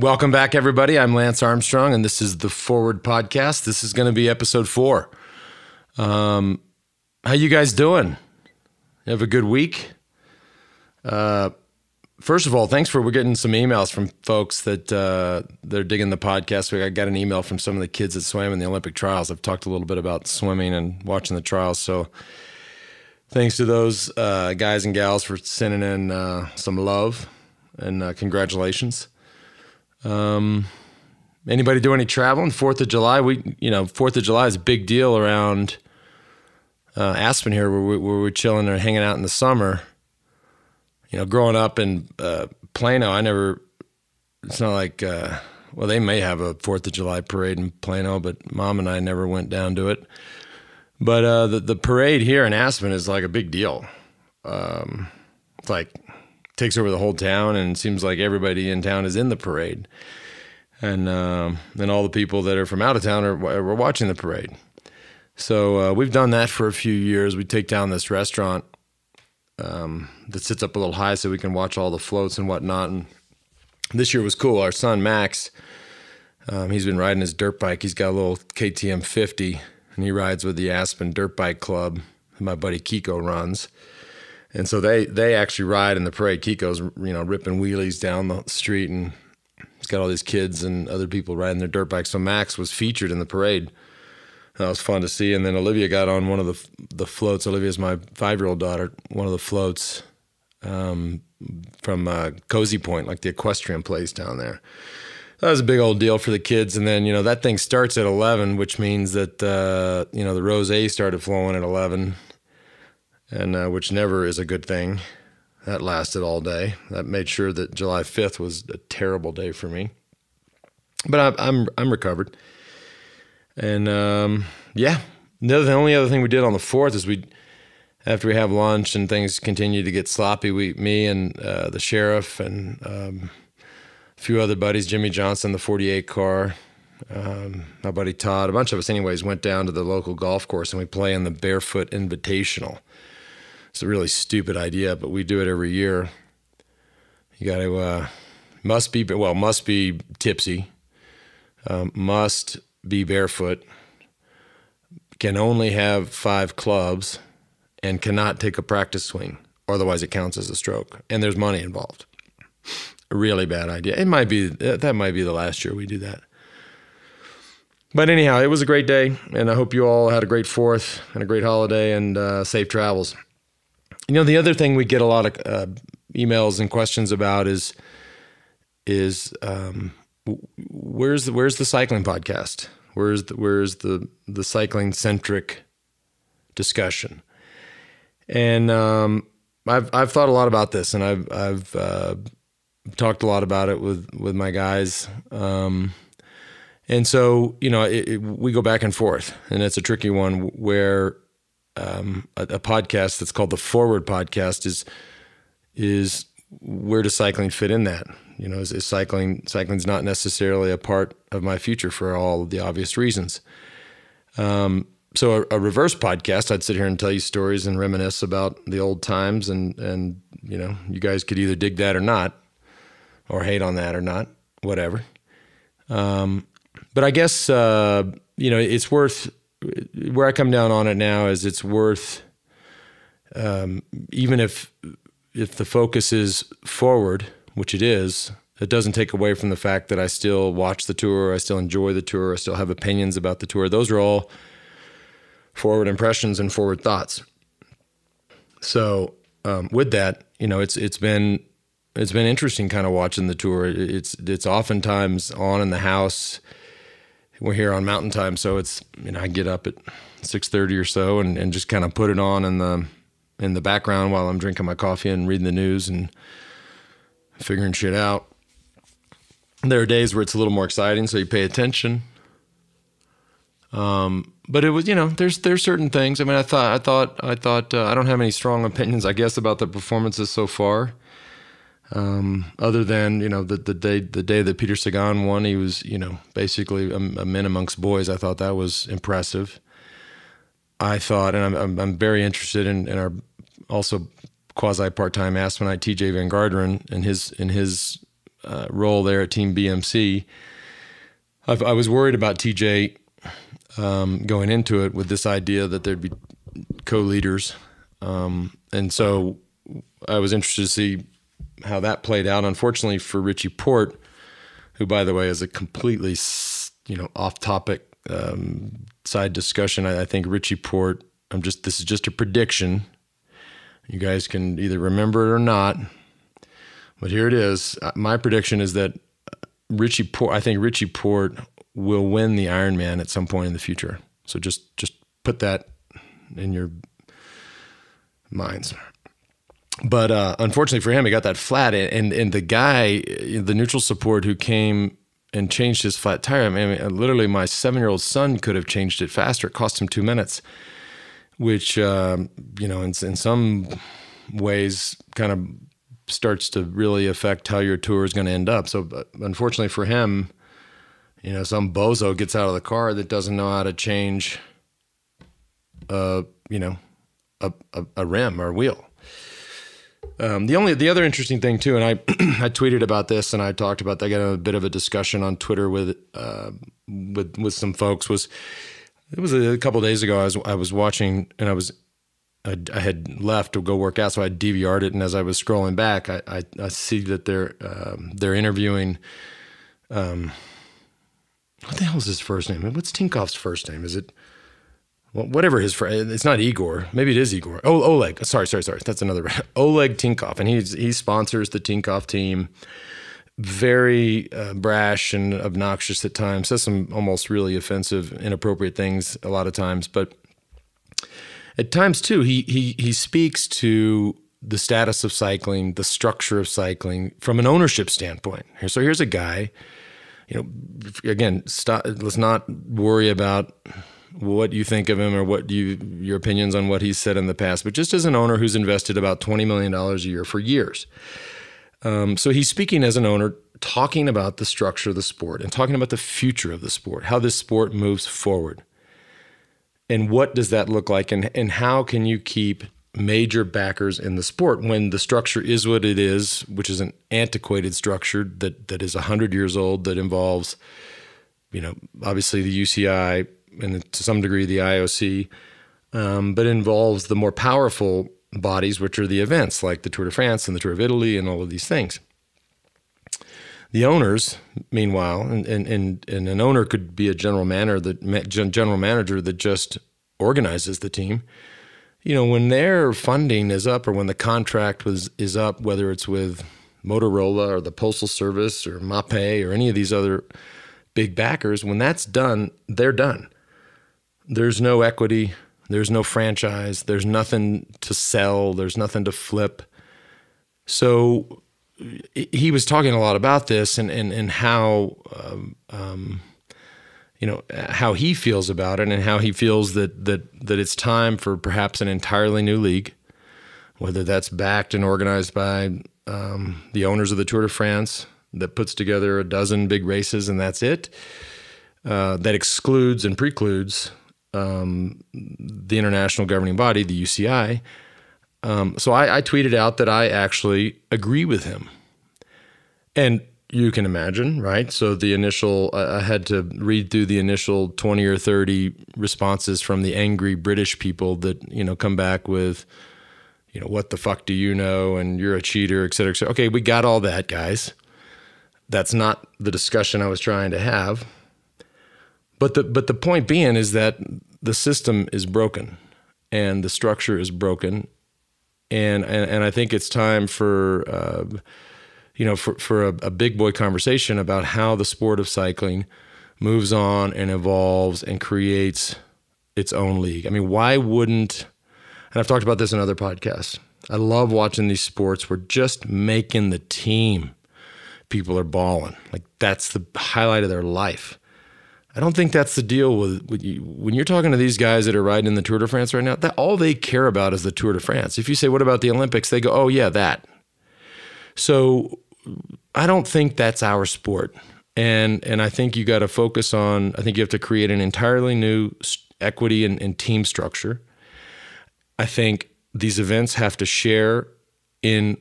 Welcome back, everybody. I'm Lance Armstrong, and this is the Forward Podcast. This is going to be episode four. Um, how you guys doing? Have a good week? Uh, first of all, thanks for we're getting some emails from folks that uh, they're digging the podcast. I got an email from some of the kids that swam in the Olympic trials. I've talked a little bit about swimming and watching the trials, so thanks to those uh, guys and gals for sending in uh, some love and uh, congratulations. Um, anybody do any traveling? Fourth of July, we you know Fourth of July is a big deal around uh, Aspen here, where, we, where we're chilling or hanging out in the summer. You know, growing up in uh, Plano, I never. It's not like uh, well, they may have a Fourth of July parade in Plano, but Mom and I never went down to it. But uh, the the parade here in Aspen is like a big deal. Um, it's like takes over the whole town, and it seems like everybody in town is in the parade. And um, then all the people that are from out of town are, are watching the parade. So uh, we've done that for a few years. We take down this restaurant um, that sits up a little high so we can watch all the floats and whatnot. And this year was cool. Our son Max, um, he's been riding his dirt bike. He's got a little KTM 50, and he rides with the Aspen Dirt Bike Club. My buddy Kiko runs. And so they they actually ride in the parade. Kiko's you know ripping wheelies down the street, and he's got all these kids and other people riding their dirt bikes. So Max was featured in the parade. That was fun to see. And then Olivia got on one of the the floats. Olivia's my five year old daughter. One of the floats um, from uh, Cozy Point, like the equestrian place down there. That was a big old deal for the kids. And then you know that thing starts at eleven, which means that uh, you know the rose a started flowing at eleven and uh, which never is a good thing. That lasted all day. That made sure that July 5th was a terrible day for me. But I'm I'm, I'm recovered. And um, yeah, the, other, the only other thing we did on the 4th is we, after we have lunch and things continue to get sloppy, we, me and uh, the sheriff and um, a few other buddies, Jimmie Johnson, the 48 car, um, my buddy Todd, a bunch of us, anyways, went down to the local golf course and we play in the Barefoot Invitational. It's a really stupid idea, but we do it every year. You got to uh, must be well must be tipsy, um, must be barefoot, can only have five clubs, and cannot take a practice swing. Otherwise, it counts as a stroke, and there's money involved. A really bad idea. It might be that might be the last year we do that. But anyhow, it was a great day, and I hope you all had a great Fourth and a great holiday and uh, safe travels. You know, the other thing we get a lot of uh, emails and questions about is is um, where's the where's the cycling podcast? Where's the where's the the cycling centric discussion? And um, I've I've thought a lot about this, and I've I've uh, talked a lot about it with with my guys. Um, and so you know, it, it, we go back and forth, and it's a tricky one where um, a, a, podcast that's called the Forward Podcast is is where does cycling fit in that? You know, is, is cycling cycling's not necessarily a part of my future for all the obvious reasons. Um, so a, a, reverse podcast, I'd sit here and tell you stories and reminisce about the old times, and and you know, you guys could either dig that or not, or hate on that or not, whatever. Um, but I guess uh, you know it's worth where I come down on it now is it's worth um, even if if the focus is forward, which it is, it doesn't take away from the fact that I still watch the tour, I still enjoy the tour, I still have opinions about the tour. Those are all forward impressions and forward thoughts. So um, with that, you know, it's it's been it's been interesting kind of watching the tour. It's it's oftentimes on in the house we're here on mountain time so it's you know i get up at 6.30 or so and, and just kind of put it on in the in the background while i'm drinking my coffee and reading the news and figuring shit out. There are days where it's a little more exciting so you pay attention. Um, but it was you know there's there's certain things. I mean i thought i thought i thought uh, i don't have any strong opinions i guess about the performances so far um, other than you know the the day the day that Peter Sagan won, he was you know basically a, a man amongst boys. I thought that was impressive. I thought, and I'm I'm, I'm very interested in, in our also quasi part time Aspenite Tejay Van Garderen and his in his uh, role there at Team BMC. I've, i was worried about Tejay um, going into it with this idea that there'd be co-leaders, um, and so I was interested to see how that played out. Unfortunately for Richie Porte, who by the way is a completely you know off-topic um, side discussion, I, I think Richie Porte. I'm just this is just a prediction. You guys can either remember it or not, but here it is. Uh, my prediction is that Richie Porte. I think Richie Porte will win the Ironman at some point in the future. So just just put that in your minds. But uh, unfortunately for him, he got that flat, and and the guy, the neutral support who came and changed his flat tire. I mean, literally, my seven year old son could have changed it faster. It cost him two minutes, which um, you know, in, in some ways, kind of starts to really affect how your tour is going to end up. So, unfortunately for him, you know, some bozo gets out of the car that doesn't know how to change, uh, you know, a, a, a rim or wheel. Um, the only the other interesting thing too, and I I tweeted about this and I talked about that. I got a bit of a discussion on Twitter with uh, with with some folks. Was it was a couple days ago? I was I was watching and I was I, I, had left to go work out, so I DVR'd it. And as I was scrolling back, I, I, I see that they're um, they're interviewing. Um, what the hell is his first name? What's Tinkoff's first name? Is it whatever his friend? It's not Igor. Maybe it is Igor. Oh, Oleg. Sorry, sorry, sorry. That's another Oleg Tinkoff, and he's he sponsors the Tinkoff team. Very uh, brash and obnoxious at times. Says some almost really offensive, inappropriate things a lot of times. But at times too, he he he speaks to the status of cycling, the structure of cycling from an ownership standpoint. So here's a guy you know, again, stop, let's not worry about what you think of him or what you your opinions on what he's said in the past, but just as an owner who's invested about twenty million dollars a year for years. Um, so he's speaking as an owner, talking about the structure of the sport and talking about the future of the sport, how this sport moves forward, and what does that look like, and and how can you keep major backers in the sport when the structure is what it is, which is an antiquated structure that that is 100 years old that involves you know, obviously the UCI and to some degree the IOC, um, but involves the more powerful bodies, which are the events like the Tour de France and the Tour of Italy and all of these things. The owners, meanwhile, and, and, and, and an owner could be a general manager that general manager that just organizes the team you know, when their funding is up or when the contract was is up, whether it's with Motorola or the Postal Service or Mapei or any of these other big backers, when that's done, they're done. There's no equity, there's no franchise, there's nothing to sell, there's nothing to flip. So he was talking a lot about this and and and how um, um, you know how he feels about it and how he feels that that that it's time for perhaps an entirely new league, whether that's backed and organized by um, the owners of the Tour de France that puts together a dozen big races and that's it, uh, that excludes and precludes um, the international governing body, the UCI. Um, so I, I tweeted out that I actually agree with him, and you can imagine, right? So the initial, I had to read through the initial 20 or 30 responses from the angry British people that, you know, come back with, you know, what the fuck do you know? And you're a cheater, et cetera, et cetera. Okay, we got all that, guys. That's not the discussion I was trying to have. But the, but the point being is that the system is broken and the structure is broken. And, and, and I think it's time for, uh, you know, for, for a, a big boy conversation about how the sport of cycling moves on and evolves and creates its own league. I mean, why wouldn't, and I've talked about this in other podcasts. I love watching these sports where just making the team, people are balling. Like that's the highlight of their life. I don't think that's the deal with, with you. when you're talking to these guys that are riding in the Tour de France right now. That all they care about is the Tour de France. If you say, "What about the Olympics?" they go, "Oh yeah, that." So I don't think that's our sport. And and I think you got to focus on. I think you have to create an entirely new equity and, and team structure. I think these events have to share in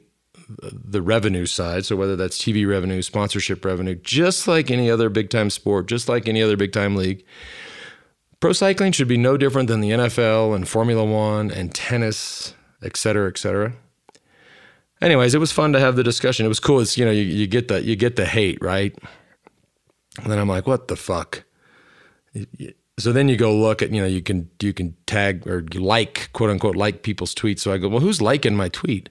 the revenue side. So whether that's TV revenue, sponsorship revenue, just like any other big time sport, just like any other big time league, pro cycling should be no different than the NFL and Formula One and tennis, et cetera, et cetera. Anyways, it was fun to have the discussion. It was cool. It's you know you, you get the you get the hate right, and then I'm like, what the fuck. So then you go look at you know you can you can tag or like quote unquote like people's tweets. So I go, well, who's liking my tweet?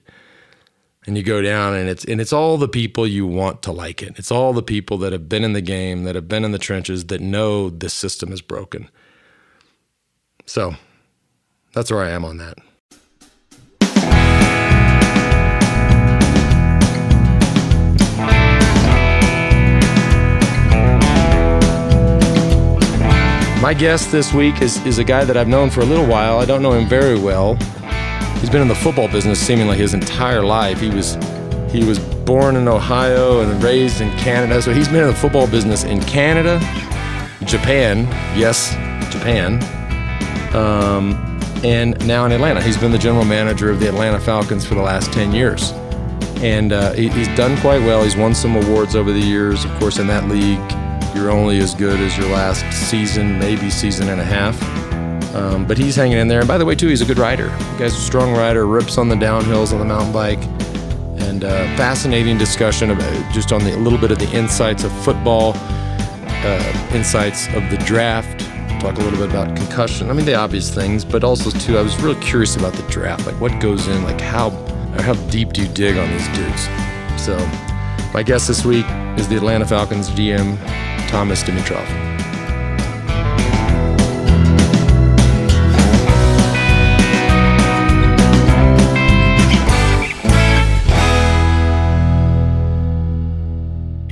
And you go down and it's and it's all the people you want to like it. It's all the people that have been in the game, that have been in the trenches, that know this system is broken. So that's where I am on that. My guest this week is, is a guy that I've known for a little while. I don't know him very well. He's been in the football business seemingly his entire life. He was he was born in Ohio and raised in Canada, so he's been in the football business in Canada, Japan, yes, Japan, um, and now in Atlanta. He's been the general manager of the Atlanta Falcons for the last 10 years. And uh, he, he's done quite well. He's won some awards over the years. Of course, in that league, you're only as good as your last season, maybe season and a half. Um, but he's hanging in there. And by the way, too, he's a good rider. The guy's a strong rider, rips on the downhills on the mountain bike. And uh, fascinating discussion about just on the, a little bit of the insights of football, uh, insights of the draft. Talk a little bit about concussion. I mean, the obvious things, but also too, I was really curious about the draft. Like, what goes in? Like, how how deep do you dig on these dudes? So, my guest this week is the Atlanta Falcons GM, Thomas Dimitroff.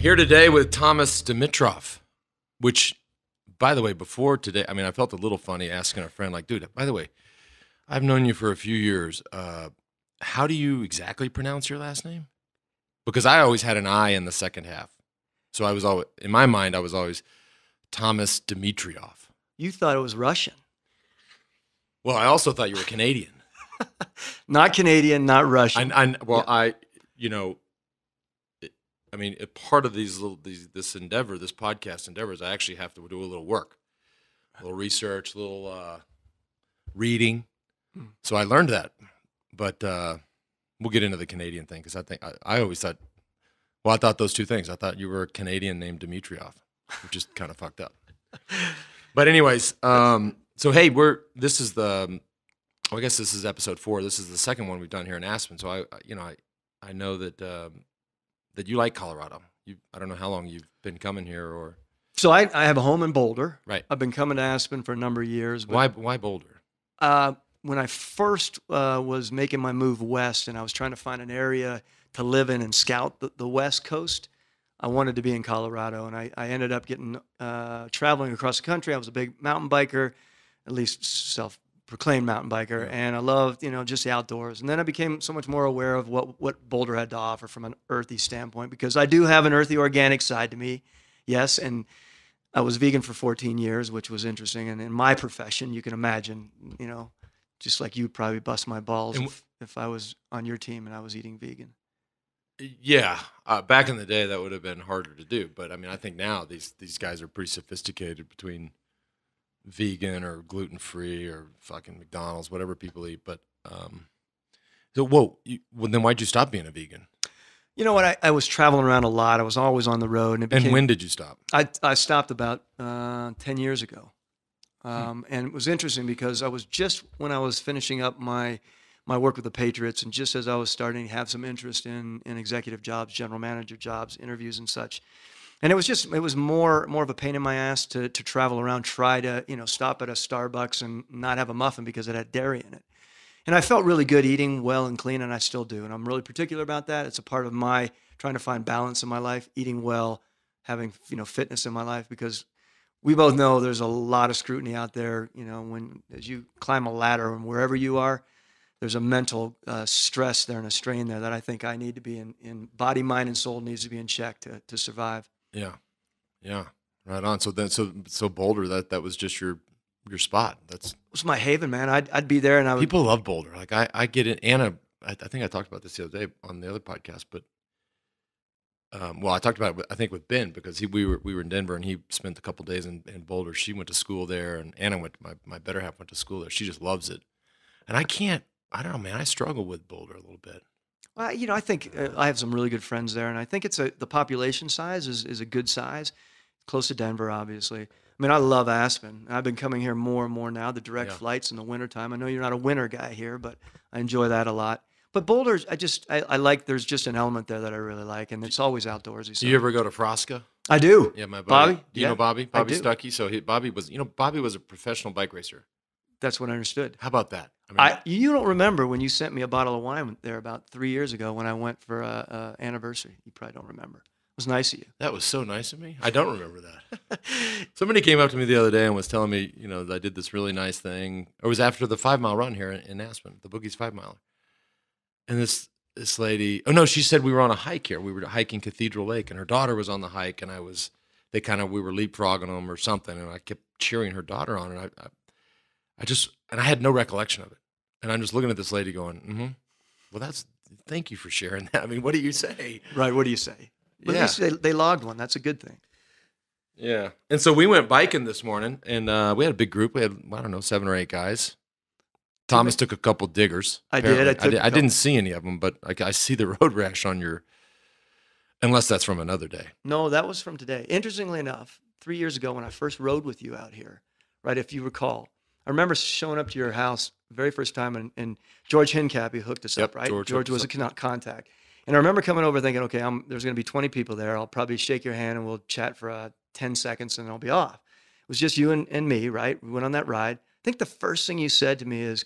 Here today with Thomas Dimitroff, which, by the way, before today, I mean, I felt a little funny asking a friend, like, dude, by the way, I've known you for a few years. Uh, how do you exactly pronounce your last name? Because I always had an I in the second half. So I was always, in my mind, I was always Thomas Dimitrov. You thought it was Russian. Well, I also thought you were Canadian. not Canadian, not Russian. I, I well, yeah. I, you know, I mean, part of these little these this endeavor, this podcast endeavor, is I actually have to do a little work, a little research, a little uh, reading. Hmm. So I learned that, but uh, we'll get into the Canadian thing because I think I, I, always thought, well, I thought those two things. I thought you were a Canadian named Dimitrov, which is kind of fucked up. But anyways, um, so hey, we're this is the, well, I guess this is episode four. This is the second one we've done here in Aspen. So I, you know, I I know that. Um, that you like Colorado. You, I don't know how long you've been coming here, or so I, I have a home in Boulder. Right. I've been coming to Aspen for a number of years. why why Boulder? Uh, when I first uh, was making my move west, and I was trying to find an area to live in and scout the, the West Coast, I wanted to be in Colorado, and I, I ended up getting uh, traveling across the country. I was a big mountain biker, at least self proclaimed mountain biker, and I loved, you know, just the outdoors. And then I became so much more aware of what what Boulder had to offer from an earthy standpoint, because I do have an earthy organic side to me, yes. And I was vegan for 14 years, which was interesting. And in my profession, you can imagine, you know, just like you probably bust my balls if, if I was on your team and I was eating vegan. Yeah, uh, back in the day, that would have been harder to do. But I mean, I think now these these guys are pretty sophisticated between vegan or gluten free or fucking McDonald's, whatever people eat. But um, so whoa, you, well, then why'd you stop being a vegan? You know what? I, I was traveling around a lot. I was always on the road. And, became, and when did you stop? I, I stopped about uh, 10 years ago. Um, hmm. And it was interesting because I was just when I was finishing up my my work with the Patriots, and just as I was starting to have some interest in in executive jobs, general manager jobs, interviews, and such, and it was just it was more more of a pain in my ass to to travel around, try to you know stop at a Starbucks and not have a muffin because it had dairy in it. And I felt really good eating well and clean, and I still do. And I'm really particular about that. It's a part of my trying to find balance in my life, eating well, having you know fitness in my life because we both know there's a lot of scrutiny out there. You know, when as you climb a ladder and wherever you are, there's a mental uh, stress there and a strain there that I think I need to be in, in body, mind, and soul needs to be in check to to survive. Yeah, yeah, right on. So then, so so Boulder, that that was just your your spot. That's it was my haven, man. I'd I'd be there, and I would, people love Boulder. Like I I get it. Anna I, I think I talked about this the other day on the other podcast, but um, well, I talked about it, with- I think with Ben because he we were we were in Denver and he spent a couple days in, in Boulder. She went to school there, and Anna went. My my better half went to school there. She just loves it, and I can't. I don't know, man. I struggle with Boulder a little bit. Well, you know, I think uh, I have some really good friends there, and I think it's a the population size is, is a good size, close to Denver, obviously. I mean, I love Aspen. I've been coming here more and more now. The direct Yeah. flights in the wintertime. I know you're not a winter guy here, but I enjoy that a lot. But Boulder, I just I, I like. There's just an element there that I really like, and it's always outdoorsy. So Do you ever go to Frasca? I do. Yeah, my buddy. Bobby? Do you Yeah, know Bobby? Bobby. Stuckey. So he, Bobby was, you know, Bobby was a professional bike racer. That's what I understood. How about that? I mean, I you don't remember when you sent me a bottle of wine there about three years ago when I went for a, a anniversary. You probably don't remember. It was nice of you. that was so nice of me. I don't remember that. Somebody came up to me the other day and was telling me, you know, that I did this really nice thing. It was after the five mile run here in, in Aspen, the Boogie's five miler. And this this lady, oh no, she said we were on a hike here. We were hiking Cathedral Lake, and her daughter was on the hike, and I was, they kind of, we were leapfrogging them or something, and I kept cheering her daughter on, and I, I, I just, and I had no recollection of it, and I'm just looking at this lady going, mm-hmm. Well, that's thank you for sharing that. I mean, what do you say? Right. What do you say? But Yeah. they, they logged one. That's a good thing. Yeah. And so we went biking this morning and uh, we had a big group. We had, I don't know, seven or eight guys. Thomas took a couple diggers. I did. I took I, did, didn't see any of them, but I, I see the road rash on your, unless that's from another day. No, that was from today. Interestingly enough, three years ago when I first rode with you out here, right? If you recall, I remember showing up to your house very first time, and, and George Hincapie hooked us Yep, up, right? George George, was a contact, and I remember coming over thinking, okay, I'm, there's going to be 20 people there. I'll probably shake your hand and we'll chat for uh, 10 seconds, and I'll be off. It was just you and, and me, right? We went on that ride. I think the first thing you said to me is,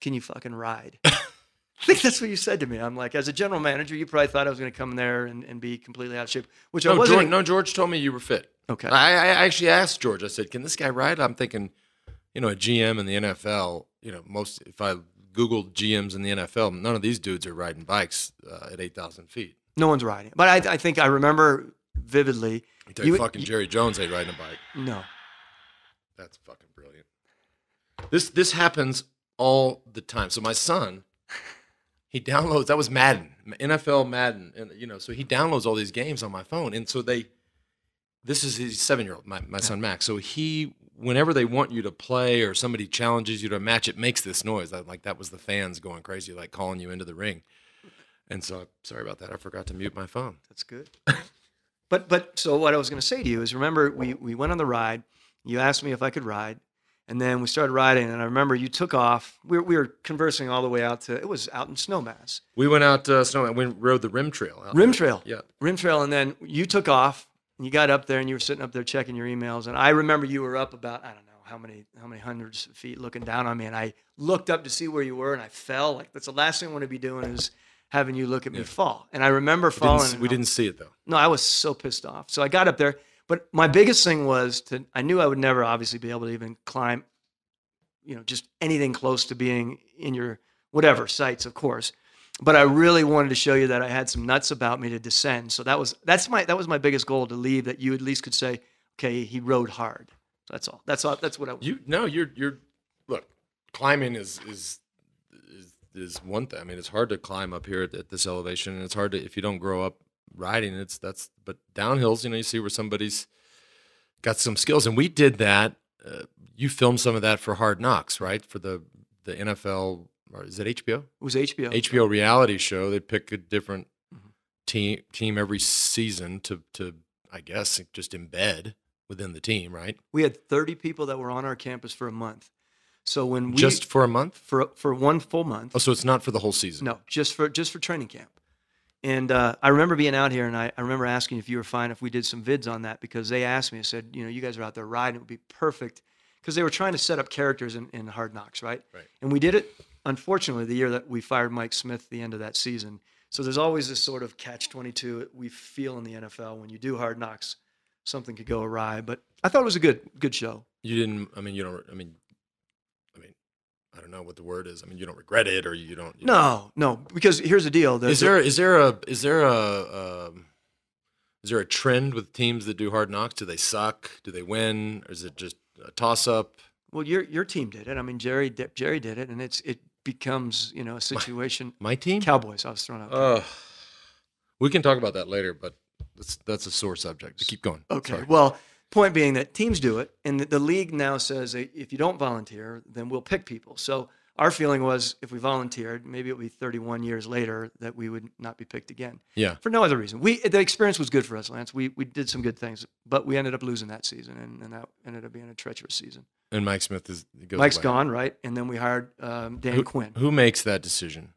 "Can you fucking ride?" I think that's what you said to me. I'm like, as a general manager, you probably thought I was going to come there and, and be completely out of shape, which I No wasn't. George, no, George told me you were fit. Okay. I, I actually asked George, I said, can this guy ride? I'm thinking, you know, a GM in the NFL, you know, most, if I Googled GMs in the NFL, none of these dudes are riding bikes uh, at 8,000 feet. No one's riding. But I, I think I remember vividly. You tell You- fucking Jerry Jones ain't riding a bike. No. That's fucking brilliant. This this happens all the time. So my son, he downloads. That was Madden, NFL Madden, and you know, so he downloads all these games on my phone, and so they. This is his seven year old, my, my son Max. So he, whenever they want you to play or somebody challenges you to a match, it makes this noise. That, like that was the fans going crazy, like calling you into the ring. And so, sorry about that. I forgot to mute my phone. That's good. but but so what I was going to say to you is remember we we went on the ride. You asked me if I could ride, and then we started riding. And I remember you took off. We were, we were conversing all the way out to it was out in Snowmass, We went out uh, snow. We rode the rim trail. out rim there. trail, Yeah. rim trail, and then you took off. And you got up there and you were sitting up there checking your emails. And I remember you were up about I don't know how many how many hundreds of feet looking down on me. And I looked up to see where you were, and I fell. Like that's the last thing I want to be doing is having you look at me Yeah. fall. And I remember We falling. didn't, we didn't see it though. no, I was so pissed off. So I got up there, but my biggest thing was to I knew I would never obviously be able to even climb, you know, just anything close to being in your whatever sights, of course. But I really wanted to show you that I had some nuts about me to descend. So that was that's my that was my biggest goal to leave that you at least could say, okay, he rode hard. That's all. That's all. That's what I. You no, you're you're look, climbing is is is, is one thing. I mean, it's hard to climb up here at, at this elevation, and it's hard to if you don't grow up riding. It's that's but downhills, you know, you see where somebody's got some skills, and we did that. Uh, you filmed some of that for Hard Knocks, right? For the the NFL, or is it HBO? It was HBO. HBO reality show. They pick a different Mhm. team team every season to to I guess just embed within the team, right? We had 30 people that were on our campus for a month. So when we just for a month. for for one full month. Oh, so it's not for the whole season. No, just for just for training camp. And uh, I remember being out here, and I, I remember asking if you were fine if we did some vids on that because they asked me. I said, you know, you guys are out there riding; it would be perfect because they were trying to set up characters in, in Hard Knocks, right? Right. And we did it. Unfortunately, the year that we fired Mike Smith, the end of that season. So there's always this sort of catch twenty two we feel in the NFL when you do Hard Knocks, something could go awry. But I thought it was a good good show. You didn't. I mean, you don't. I mean, I mean, I don't know what the word is. I mean, you don't regret it, or you don't. You No, no, because here's the deal. Is there is there a is there a um, is there a trend with teams that do hard knocks? Do they suck? Do they win? Or is it just a toss up? Well, your your team did it. I mean, Jerry Jerry did it, and it's it becomes you know a situation. My team? Cowboys. I was thrown out. Uh, we can talk about that later, but that's that's a sore subject. Keep going. Okay. Sorry. Well, point being that teams do it, and the, the league now says if you don't volunteer, then we'll pick people. So our feeling was if we volunteered, maybe it would be 31 years later that we would not be picked again Yeah. for no other reason. We the experience was good for us, Lance. We we did some good things, but we ended up losing that season, and, and that ended up being a treacherous season. And Mike Smith is goes Mike's away. gone, right? And then we hired um, Dan Who, Quinn. who makes that decision?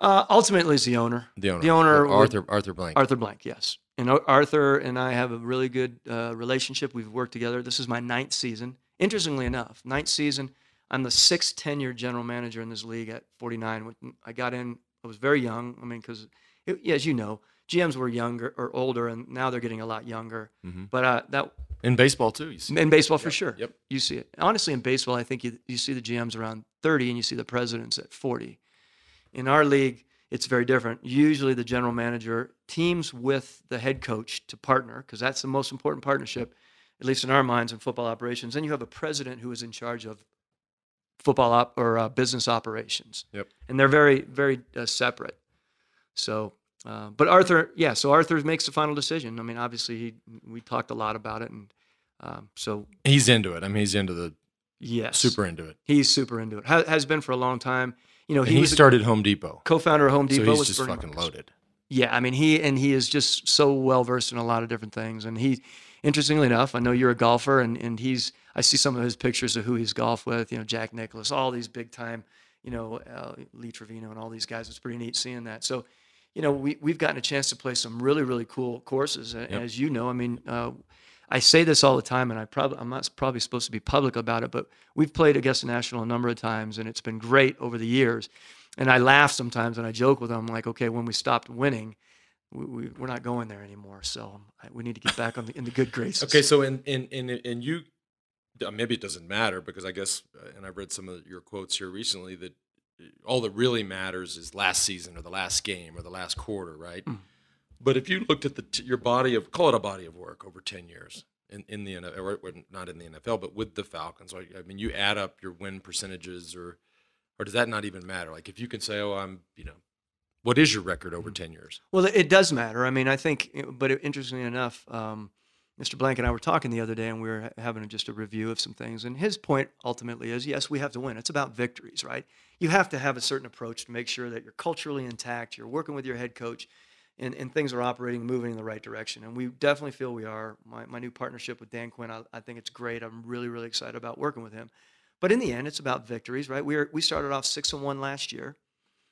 Uh, ultimately, it's the owner, The owner. The owner would- Arthur Arthur Blank. Arthur Blank. Yes, and Arthur and I have a really good uh, relationship. We've worked together. This is my ninth season. Interestingly enough, ninth season. I'm the sixth tenured general manager in this league at 49. When I got in, I was very young. I mean, because as you know, GMs were younger or older, and now they're getting a lot younger. Mhm. But uh, that In baseball too. You see. in baseball for sure. Yep. You see it. Honestly, in baseball, I think you, you see the GMs around 30 and you see the presidents at 40. In our league, it's very different. Usually, the general manager teams with the head coach to partner because that's the most important partnership, at least in our minds in football operations. Then you have a president who is in charge of football op- or uh, business operations. Yep. And they're very, very uh, separate. So, uh, but Arthur, yeah. So Arthur makes the final decision. I mean, obviously, he, we talked a lot about it, and um, so He's into it. I mean, he's into the yes, super into it. He's super into it. Ha- has been for a long time. You know, And he, he, started Home Depot. co-founder of Home Depot. so he's just Bernie fucking Marcus. loaded. Yeah, I mean, he and he is just so well versed in a lot of different things. And he, interestingly enough, I know you're a golfer, and and he's. I see some of his pictures of who he's golfed with. You know, Jack Nicklaus, all these big time. You know, uh, Lee Trevino and all these guys. It's pretty neat seeing that. So, you know, we we've gotten a chance to play some really really cool courses. a- As you know, I mean. Uh, I say this all the time, and I probably I'm not probably supposed to be public about it, but we've played Augusta National a number of times, and it's been great over the years. And I laugh sometimes, and I joke with them, like, okay, when we stopped winning, we, we, we're not going there anymore. So I, we need to get back on the, in the good graces. Okay, so in in in in you, maybe it doesn't matter because I guess, uh, and I've read some of your quotes here recently that uh, all that really matters is last season or the last game or the last quarter, right? Mm. But if you looked at the your body of call it a body of work over ten years in in the NFL, or not in the NFL, but with the Falcons, I mean, you add up your win percentages, or or does that not even matter? Like if you can say, oh, I'm, you know, what is your record over ten years? Well, it- it does matter. I mean, I think, but interestingly enough, um, Mr. Blank and I were talking the other day, and we were having just a review of some things. And his point ultimately is, yes, we have to win. It's about victories, right? You have to have a certain approach to make sure that you're culturally intact. You're working with your head coach, and, and things are operating, moving in the right direction. And we definitely feel we are. My, my new partnership with Dan Quinn, I, I think it's great. I'm really, really excited about working with him. But in the end, it's about victories, right? We are, we started off six and one last year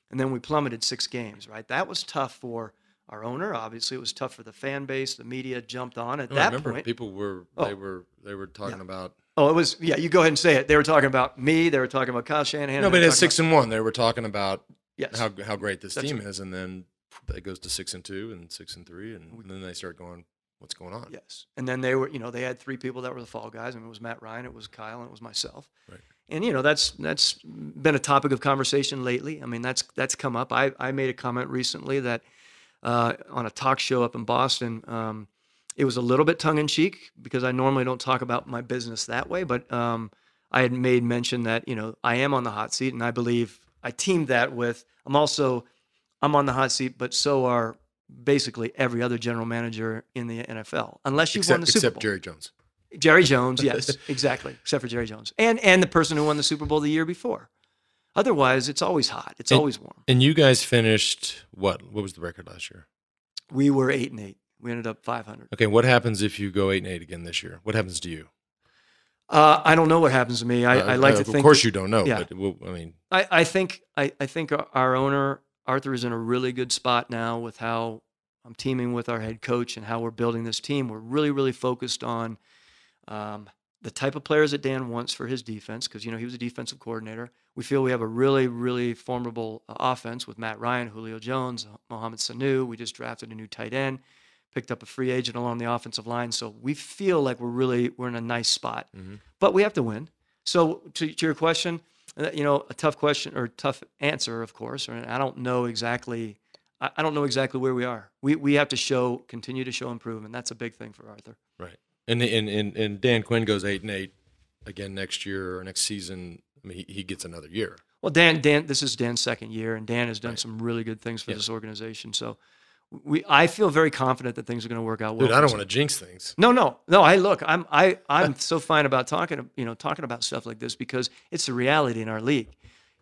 and then we plummeted six games, right? That was tough for our owner. Obviously, it was tough for the fan base. The media jumped on at No, I that remember point. people were Oh. they were they were talking about oh, it was yeah. You go ahead and say it. They were talking about me. They were talking about Kyle Shanahan. no, but at talking six and one, they were talking about about- yes, how how great this That's team right. is, and then it goes to six and two and six and three, and, then they start going, "What's going on?" yes. And then they were, you know, they had three people that were the fall guys. I mean, it was Matt Ryan, it was Kyle, and it was myself. Right. And you know, that's that's been a topic of conversation lately. I mean, that's that's come up. I I made a comment recently that uh, on a talk show up in Boston. Um, it was a little bit tongue in cheek because I normally don't talk about my business that way, but um, I had made mention that you know I am on the hot seat, and I believe I teamed that with I'm also I'm on the hot seat, but so are basically every other general manager in the NFL, unless you've won the Super Bowl except Bowl. Jerry Jones. Jerry Jones, yes, exactly, except for Jerry Jones, and and the person who won the Super Bowl the year before. Otherwise, it's always hot. It's And- always warm. And you guys finished what? What was the record last year? We were eight and eight. We ended up 500. Okay, what happens if you go eight and eight again this year? What happens to you? Uh, I don't know what happens to me. I, Uh, I like uh, to of think. course you don't know, yeah. but well, I mean, I, I think I, I think our, our owner Arthur is in a really good spot now with how I'm teaming with our head coach and how we're building this team. We're really really focused on um, the type of players that Dan wants for his defense because you know he was a defensive coordinator. We feel we have a really really formidable uh, offense with Matt Ryan, Julio Jones, Mohamed Sanu. We just drafted a new tight end, picked up a free agent along the offensive line. So we feel like we're really we're in a nice spot, Mhm. but we have to win. So to, to your question, uh, you know, a tough question or tough answer, of course. Or I don't know exactly. I I don't know exactly where we are. We we have to show, continue to show improvement. That's a big thing for Arthur. right. And and and, and Dan Quinn goes eight and eight again next year or next season. I mean, he, he gets another year. Well, Dan, Dan, this is Dan's second year, and Dan has done Right. some really good things for this organization. So, we, I feel very confident that things are going to work out well. Dude, I don't want to jinx things. No, no, no. I look. I'm I I'm so fine about talking. You know, talking about stuff like this because it's the reality in our league.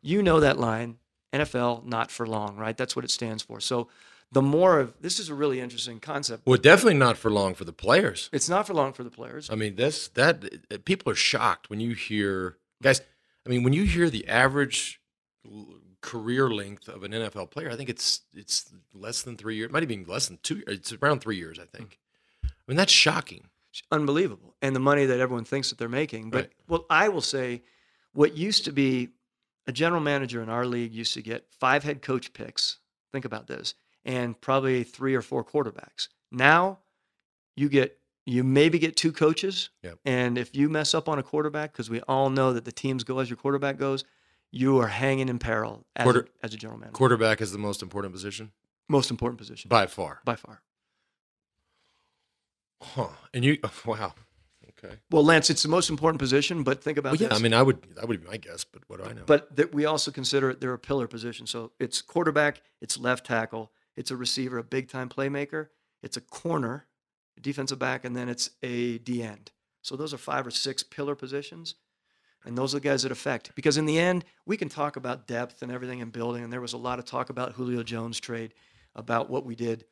You know that line, NFL, not for long, right? That's what it stands for. So, the more of this is a really interesting concept. Well, definitely not for long for the players. It's not for long for the players. I mean, this that people are shocked when you hear guys. I mean, when you hear the average career length of an NFL player, I think it's it's less than three years. It might even be less than two. It's around three years, I think. Hmm. I mean, that's shocking. It's unbelievable. And the money that everyone thinks that they're making. But Right. well, I will say what used to be a general manager in our league used to get five head coach picks. Think about this. And probably three or four quarterbacks. Now you get you maybe get two coaches. Yep. And if you mess up on a quarterback, because we all know that the teams go as your quarterback goes, you are hanging in peril as, Quarter- a, as a general manager. Quarterback is the most important position Most important position by far. by far. Huh. And you, wow. Okay. Well, Lance, it's the most important position, but think about Well, yeah. this. I mean, I would that would be my guess, but what do I know? But that we also consider it they're a pillar position. So it's quarterback, it's left tackle, it's a receiver, a big time playmaker, it's a corner, a defensive back, and then it's a D end. So those are five or six pillar positions. And those are the guys that affect. Because in the end, we can talk about depth and everything in building. And there was a lot of talk about Julio Jones trade, about what we did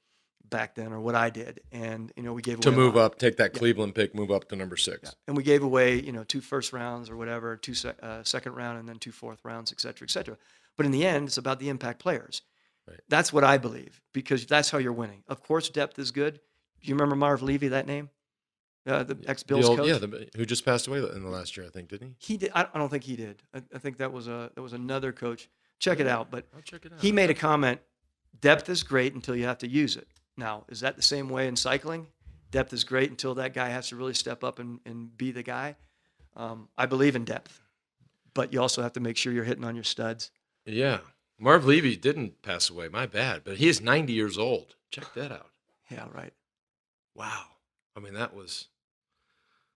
back then or what I did. And, you know, we gave to move up, take that Cleveland pick, move up to number six. Yeah. And we gave away, you know, two first rounds or whatever, two uh, second round, and then two fourth rounds, et cetera, et cetera. But in the end, it's about the impact players. Right. That's what I believe because that's how you're winning. Of course, depth is good. Do you remember Marv Levy? That name, uh, the ex Bills coach. yeah, the, who just passed away in the last year, I think, didn't he? he did. I, I don't think he did. I, I think that was a that was another coach. Check it out. But I'll check it out. he made a comment. Depth is great until you have to use it. Now, is that the same way in cycling? Depth is great until that guy has to really step up and, and be the guy. Um, I believe in depth, but you also have to make sure you're hitting on your studs. Yeah. Marv Levy didn't pass away. My bad. But he is 90 years old. Check that out. Yeah, right. Wow. I mean, that was,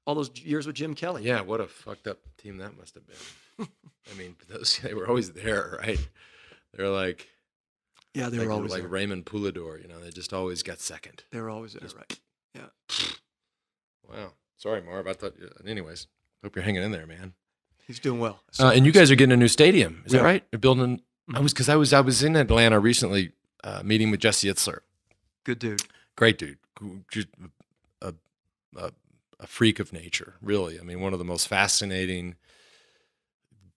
All those years with Jim Kelly. yeah, what a fucked up team that must have been. I mean, those, they were always there, right? They're like, yeah, they were always like there. Raymond Poulidor, you know, they just always got second. They were always there, Just- right? Yeah. Wow. Sorry, Marv. I thought, anyways, hope you're hanging in there, man. He's doing well. Uh, and you guys are getting a new stadium. Is that right? You're building, I was, cause I was, I was in Atlanta recently, uh, meeting with Jesse Itzler. good dude. great dude, just a, a, a freak of nature, really. I mean, one of the most fascinating,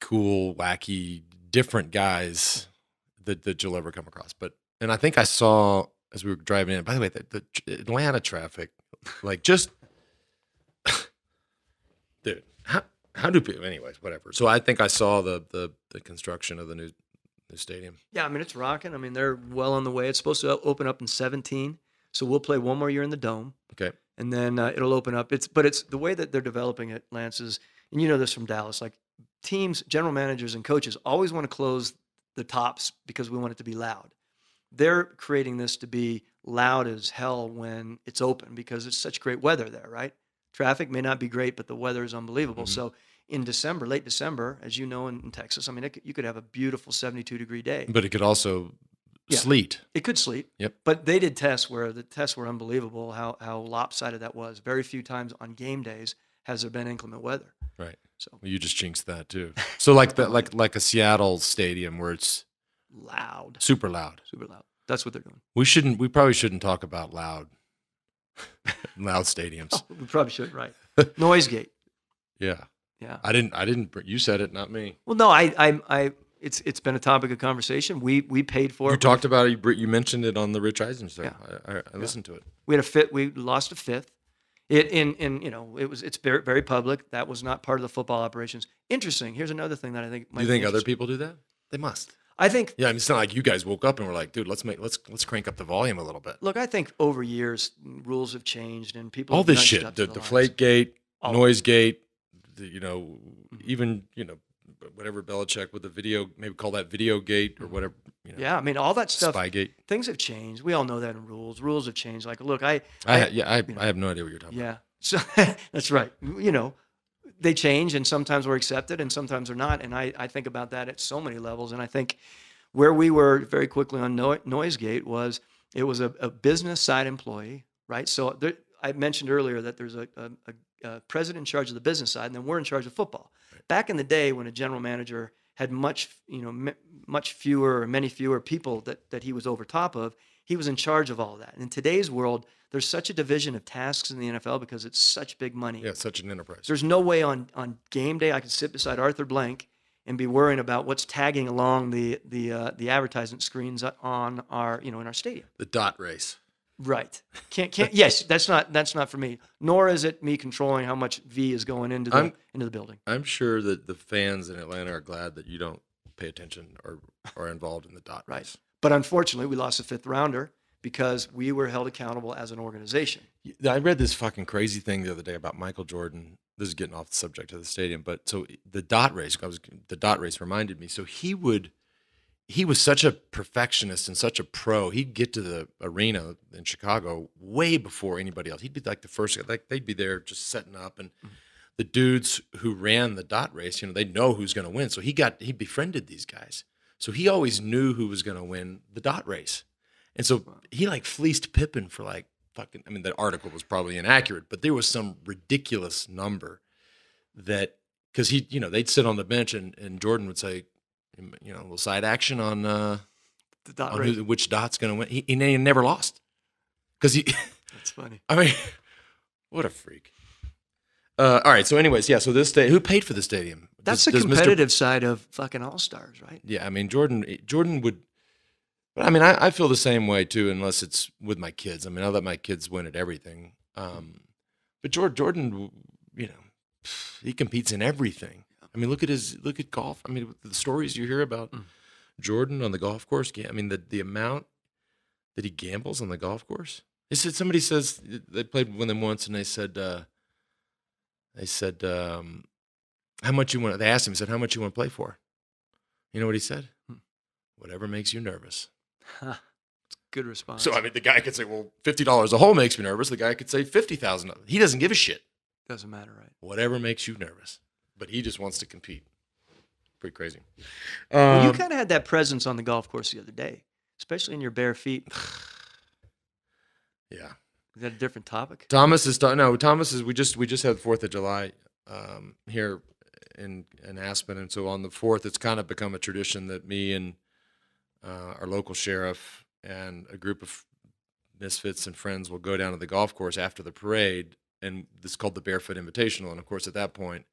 cool, wacky, different guys that, that you'll ever come across. But, and I think I saw as we were driving in, by the way, the, the Atlanta traffic, like just, dude, how, how do people, anyways, whatever. So I think I saw the, the, the construction of the new, new stadium. Yeah, I mean it's rocking. I mean they're well on the way. It's supposed to open up in 17, so we'll play one more year in the dome. Okay. and then uh, it'll open up. It's but it's the way that they're developing it, Lance is, and you know this from Dallas. Like teams, general managers, and coaches always want to close the tops because we want it to be loud. They're creating this to be loud as hell when it's open because it's such great weather there, right? Traffic may not be great, but the weather is unbelievable. Mhm. So in December, late December, as you know in, in Texas, I mean, it, you could have a beautiful 72 degree day. But it could also Yeah. sleet. It could sleet. Yep. But they did tests where the tests were unbelievable. How how lopsided that was. Very few times on game days has there been inclement weather. Right. So Well, you just jinxed that too. So like that, like like a Seattle stadium where it's loud, super loud. super loud. That's what they're doing. We shouldn't. We probably shouldn't talk about loud, loud stadiums. Oh, we probably should. Right. Noise gate. Yeah, Yeah. I didn't. I didn't. You said it, not me. Well, no, I I I. It's it's been a topic of conversation. We we paid for You it. You talked about it. You, you mentioned it on the Rich Eisen show. Yeah. I, I, I listened to it. We had a fit. We lost a fifth. It in in you know it was it's very very public. That was not part of the football operations. Interesting. Here's another thing that I think. Do Might you be think other people do that? They must. I think Yeah, I mean, it's not like you guys woke up and were like, "Dude, let's make let's let's crank up the volume a little bit." Look, I think over years rules have changed and people All have this shit, the deflate gate, All- noise gate, the, you know, Mhm. even you know, whatever Belichick with the video, maybe call that video gate or whatever. You know, Yeah, I mean all that stuff. spy gate. Things have changed. We all know that in rules. Rules have changed. Like, look, I, I, I- yeah, I, you know. I have no idea what you're talking about. yeah. So that's right. You know, they change, and sometimes we're accepted, and sometimes they're not. And I, I think about that at so many levels. And I think where we were very quickly on no- Noisegate was it was a, a business side employee, right? So there, I mentioned earlier that there's a, a, a president in charge of the business side, and then we're in charge of football. Back in the day, when a general manager had much, you know, m- much fewer or many fewer people that that he was over top of, he was in charge of all of that. In today's world, there's such a division of tasks in the NFL because it's such big money. Yeah, such an enterprise. There's no way on on game day I could sit beside Arthur Blank and be worrying about what's tagging along the the uh, the advertisement screens on our you know in our stadium. The dot race. Right. Can't can't. yes, that's not that's not for me. Nor is it me controlling how much V is going into the I'm- into the building. I'm sure that the fans in Atlanta are glad that you don't pay attention or are involved in the dot Right. race. But unfortunately, we lost a fifth rounder because we were held accountable as an organization. I read this fucking crazy thing the other day about Michael Jordan. This is getting off the subject of the stadium, but so the dot race, I was the dot race reminded me. So he would, he was such a perfectionist and such a pro. He'd get to the arena in Chicago way before anybody else. He'd be like the first, like they'd be there just setting up, and mm-hmm. the dudes who ran the dot race, you know, they know who's going to win. So he got he befriended these guys. So he always knew who was going to win the dot race. And so he like fleeced Pippen for like fucking. I mean, the article was probably inaccurate, but there was some ridiculous number that because he, you know, they'd sit on the bench and, and Jordan would say, you know, a little side action on uh, The dot on who, which dot's going to win. He, he never lost because he. That's funny. I mean, what a freak. Uh, all right. So, anyways, yeah. So this sta- who paid for the stadium? That's Does- the does Mr. competitive side of fucking all stars, right? Yeah, I mean Jordan. Jordan would. But I mean, I, I feel the same way too, unless it's with my kids. I mean, I let my kids win at everything. Um, but Jordan, Jordan, you know, he competes in everything. I mean, look at his look at golf. I mean, the stories you hear about Mm. Jordan on the golf course. I mean, the the amount that he gambles on the golf course. They said somebody says they played with him once, and they said uh, they said um, how much you want. They asked him. He said, "How much you want to play for?" You know what he said? Hmm. Whatever makes you nervous. Good response. So I mean, the guy could say, "Well, fifty dollars a hole makes me nervous." The guy could say fifty thousand. He doesn't give a shit. doesn't matter, right? Whatever makes you nervous, but he just wants to compete. Pretty crazy. Well, you Um, kind of had that presence on the golf course the other day, especially in your bare feet. yeah. Is that a different topic? Thomas is no. Thomas is. We just we just had Fourth of July um, here in in Aspen, and so on the fourth, it's kind of become a tradition that me and uh, our local sheriff and a group of misfits and friends will go down to the golf course after the parade, and this is called the Barefoot Invitational. And of course, at that point,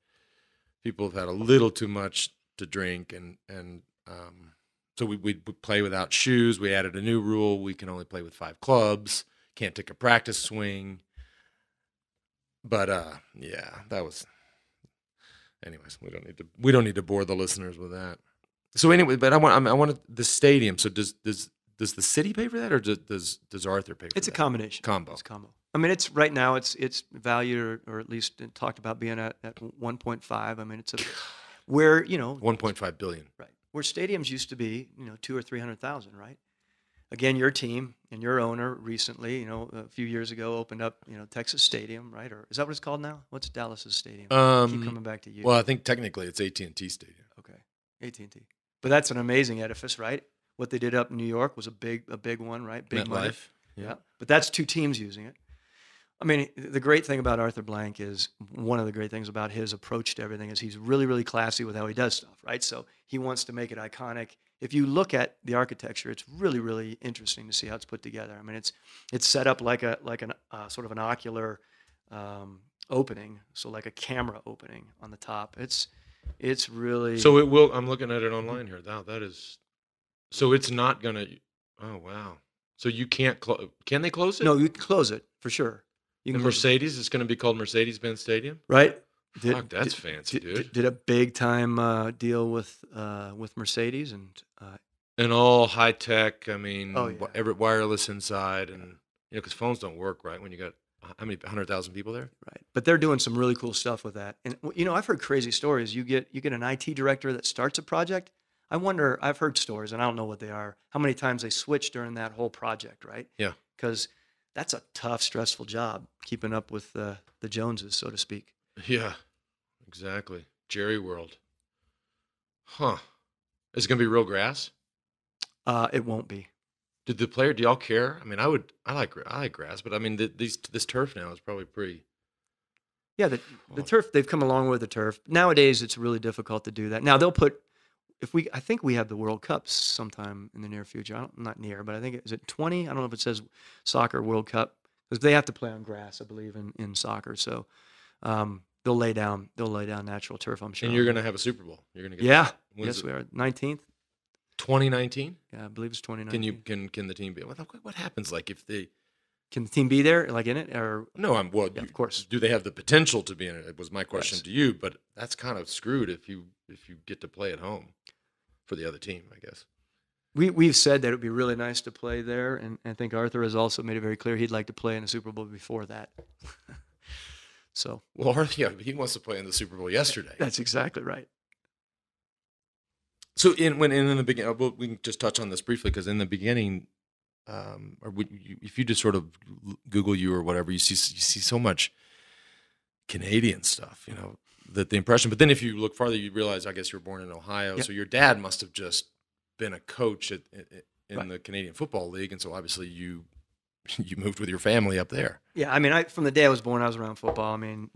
people have had a little too much to drink, and and um, so we we play without shoes. We added a new rule: we can only play with five clubs. Can't take a practice swing. But uh, yeah, that was. Anyways, we don't need to we don't need to bore the listeners with that. So anyway, but I want I wanted the stadium. So does does does the city pay for that, or does does, does Arthur pay for It's a combination. combo. It's a combo. I mean, it's right now. It's it's valued or, or at least talked about being at, at 1.5. I mean, it's a where you know One point five billion. right where stadiums used to be you know two or three hundred thousand right. Again, your team and your owner recently, you know, a few years ago, opened up, you know, Texas Stadium, right? Or is that what it's called now? What's Dallas's stadium? Keep Um, coming back to you. well, I think technically it's AT and T Stadium. Okay, AT and T. But that's an amazing edifice, right? What they did up in New York was a big, a big one, right? Big money. MetLife. Yeah. But that's two teams using it. I mean, the great thing about Arthur Blank is one of the great things about his approach to everything is he's really, really classy with how he does stuff, right? So he wants to make it iconic. If you look at the architecture, it's really, really interesting to see how it's put together. I mean, it's it's set up like a like an uh, sort of an ocular um, opening, so like a camera opening on the top. It's it's really So it will. I'm looking at it online here. Wow, that is. So it's not gonna. Oh wow. So you can't close. Can they close it? no, you can close it for sure. You The can Mercedes is going to be called Mercedes-Benz Stadium. right? Fuck, that's fancy, did, dude. Did a big time uh, deal with uh, with Mercedes and uh, and all high tech. I mean, Oh, yeah. every wireless inside, and you know, because phones don't work right when you got how many hundred thousand people there. right, but they're doing some really cool stuff with that. And you know, I've heard crazy stories. You get you get an IT director that starts a project. I wonder. I've heard stories, and I don't know what they are. How many times they switch during that whole project, right? Yeah. Because that's a tough, stressful job keeping up with uh, the Joneses, so to speak. Yeah, exactly. Jerry World. Huh. Is it gonna be real grass? Uh, it won't be. Did the player? Do y'all care? I mean, I would. I like. I like grass, but I mean, th- these this turf now is probably pretty. Yeah, the, the Well- turf. They've come a long way with the turf. Nowadays, it's really difficult to do that. Now they'll put. If we, I think we have the World Cups sometime in the near future. I don't, not near, but I think it, is it twenty. I don't know if it says soccer World Cup because they have to play on grass, I believe, in, in soccer. So um, they'll lay down. They'll lay down natural turf. I'm sure. And you're gonna have a Super Bowl. You're gonna get. Yeah. Yes, we are. Nineteenth. 2019. Yeah, I believe it's twenty nine. Can you can can the team be? What, what happens like if they? Can the team be there, like in it, or No, I'm well. Yeah, you- of course. Do they have the potential to be in it? It Was my question Yes. to you, but that's kind of screwed if you if you get to play at home for the other team, I guess. we we've said that it would be really nice to play there, and, and I think Arthur has also made it very clear he'd like to play in a Super Bowl before that. so Well, or, yeah, he wants to play in the Super Bowl yesterday. that's exactly right. So in when in the beginning, we can just touch on this briefly because in the beginning, um, or you, if you just sort of Google you or whatever, you see you see so much Canadian stuff, you know, that the impression. But then if you look farther, you realize, I guess you were born in Ohio, Yep. so your dad must have just been a coach at, at, in Right. the Canadian Football League, and so obviously you you moved with your family up there. Yeah, I mean, I from the day I was born, I was around football. I mean,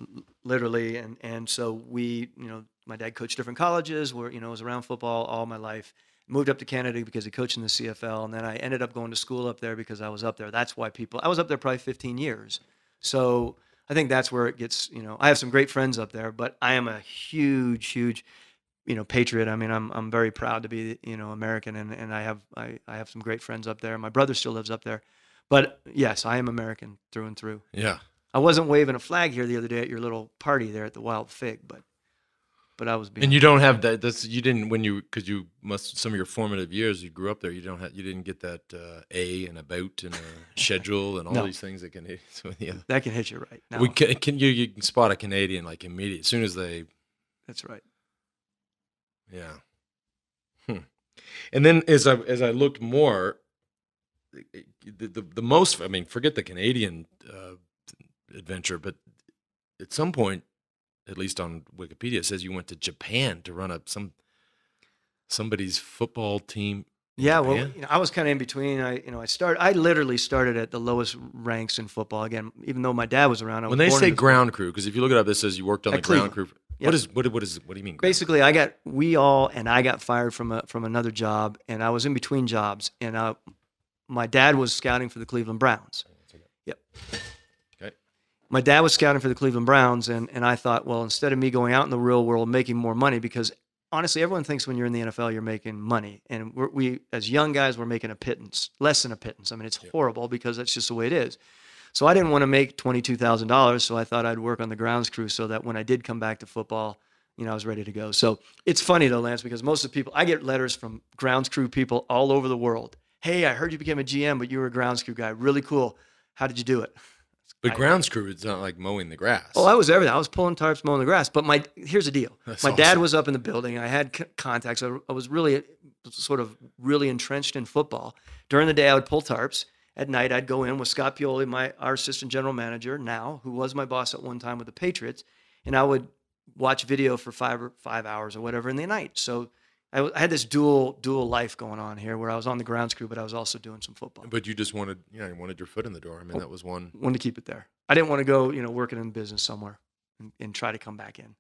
literally, and and so we, you know, my dad coached different colleges. Where you know, was around football all my life. Moved up to Canada because he coached in the CFL, and then I ended up going to school up there because I was up there. That's why people. I was up there probably 15 years. So I think that's where it gets. You know, I have some great friends up there, but I am a huge, huge, you know, patriot. I mean, I'm I'm very proud to be you know American, and and I have I I have some great friends up there. My brother still lives up there. But yes, I am American through and through. Yeah, I wasn't waving a flag here the other day at your little party there at the Wild Fig, but but I was being. and you don't have that. That's you didn't when you because you must some of your formative years you grew up there. You don't have you didn't get that uh, A and about and a schedule and all No. these things that can. So, yeah. that can hit you right now. We can, can you, you can spot a Canadian like immediate as soon as they That's right. yeah. Hmm. And then as I as I looked more, the the, the most I mean forget the Canadian uh, adventure, but at some point, at least on Wikipedia, it says you went to Japan to run up some somebody's football team. Yeah, well, you know, I was kind of in between. I, you know, I started. I literally started at the lowest ranks in football. Again, even though my dad was around. I when was they say ground crew, because if you look it up, it says you worked on the ground crew. Yeah. What is what what is what do you mean? basically, I got we all and I got fired from a from another job, and I was in between jobs, and I, my dad was scouting for the Cleveland Browns. Oh, yep. My dad was scouting for the Cleveland Browns, and and I thought, well, instead of me going out in the real world making more money, because honestly, everyone thinks when you're in the NFL you're making money, and we're, we as young guys we're making a pittance, less than a pittance. I mean, it's horrible because that's just the way it is. So I didn't want to make twenty two thousand dollars, so I thought I'd work on the grounds crew so that when I did come back to football, you know, I was ready to go. So it's funny though, Lance, because most of the people I get letters from grounds crew people all over the world. Hey, I heard you became a GM, but you were a grounds crew guy. Really cool. How did you do it? But grounds crew, it's not like mowing the grass. Oh, I was everything. I was pulling tarps, mowing the grass. But my here's the deal. That's my dad was up in the building. I had c- contacts. I, I was really sort of really entrenched in football. During the day, I would pull tarps. At night, I'd go in with Scott Pioli, my our assistant general manager now, who was my boss at one time with the Patriots, and I would watch video for five or five hours or whatever in the night. So I, I had this dual dual life going on here, where I was on the grounds crew, but I was also doing some football. But you just wanted, you know, you wanted your foot in the door. I mean, that was one. wanted to keep it there. I didn't want to go, you know, working in business somewhere and, and try to come back in.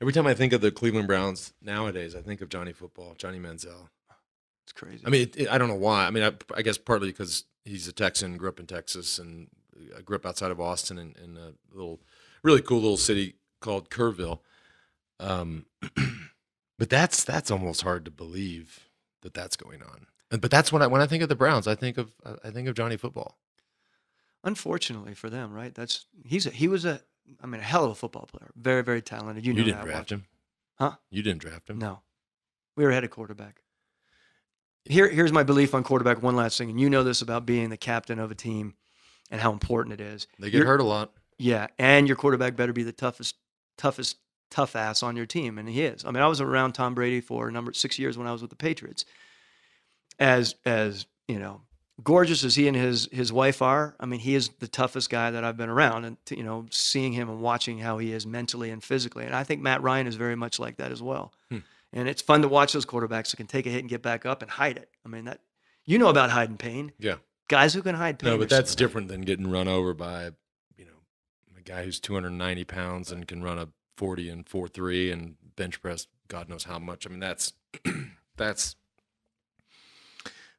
Every time I think of the Cleveland Browns nowadays, I think of Johnny Football, Johnny Manziel. It's crazy. I mean, it, it- I don't know why. I mean, I, I guess partly because he's a Texan, grew up in Texas, and I grew up outside of Austin in, in a little, really cool little city called Kerrville. Um, but that's that's almost hard to believe that that's going on. But that's when I when I think of the Browns, I think of I think of Johnny Football. Unfortunately for them, right? That's he's a, he was a I mean a hell of a football player, very very talented. You You, didn't draft him, Huh? You didn't draft him. No, we were ahead of quarterback. Here here's my belief on quarterback. One last thing, and you know this about being the captain of a team and how important it is. They get You're- hurt a lot. Yeah, and your quarterback better be the toughest, toughest, tough ass on your team, and he is. I mean, I was around Tom Brady for a number six years when I was with the Patriots. As as you know, gorgeous as he and his his wife are, I mean, he is the toughest guy that I've been around, and to, you know, seeing him and watching how he is mentally and physically, and I think Matt Ryan is very much like that as well. Hmm. And it's fun to watch those quarterbacks that can take a hit and get back up and hide it. I mean, that you know about hiding pain. Yeah. Guys who can hide pain. No, but that's different than getting run over by, you know, a guy who's 290 pounds and can run a 40 and 4 3 and bench press God knows how much. I mean, that's that's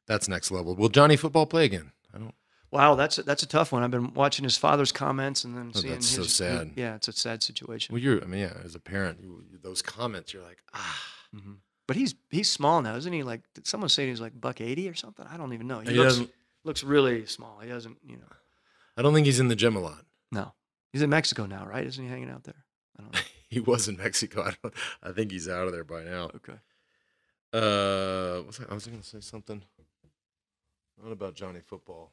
that's next level. Will Johnny football play again? I don't. Wow, that's a, that's a tough one. I've been watching his father's comments and then Oh, seeing that's so his, sad. Yeah, it's a sad situation. Well, you're. I mean, yeah. As a parent, you, those comments, you're like, ah. Mhm. But he's he's small now, isn't he? Like did someone say he's like buck eighty or something. I don't even know. He, He looks doesn't. looks really small. He doesn't, you know. I don't think he's in the gym a lot. No, he's in Mexico now, right? Isn't he hanging out there? I don't know. He was in Mexico. I don't. I think he's out of there by now. Okay. Uh, what's I, I was going to say something. Not about Johnny football?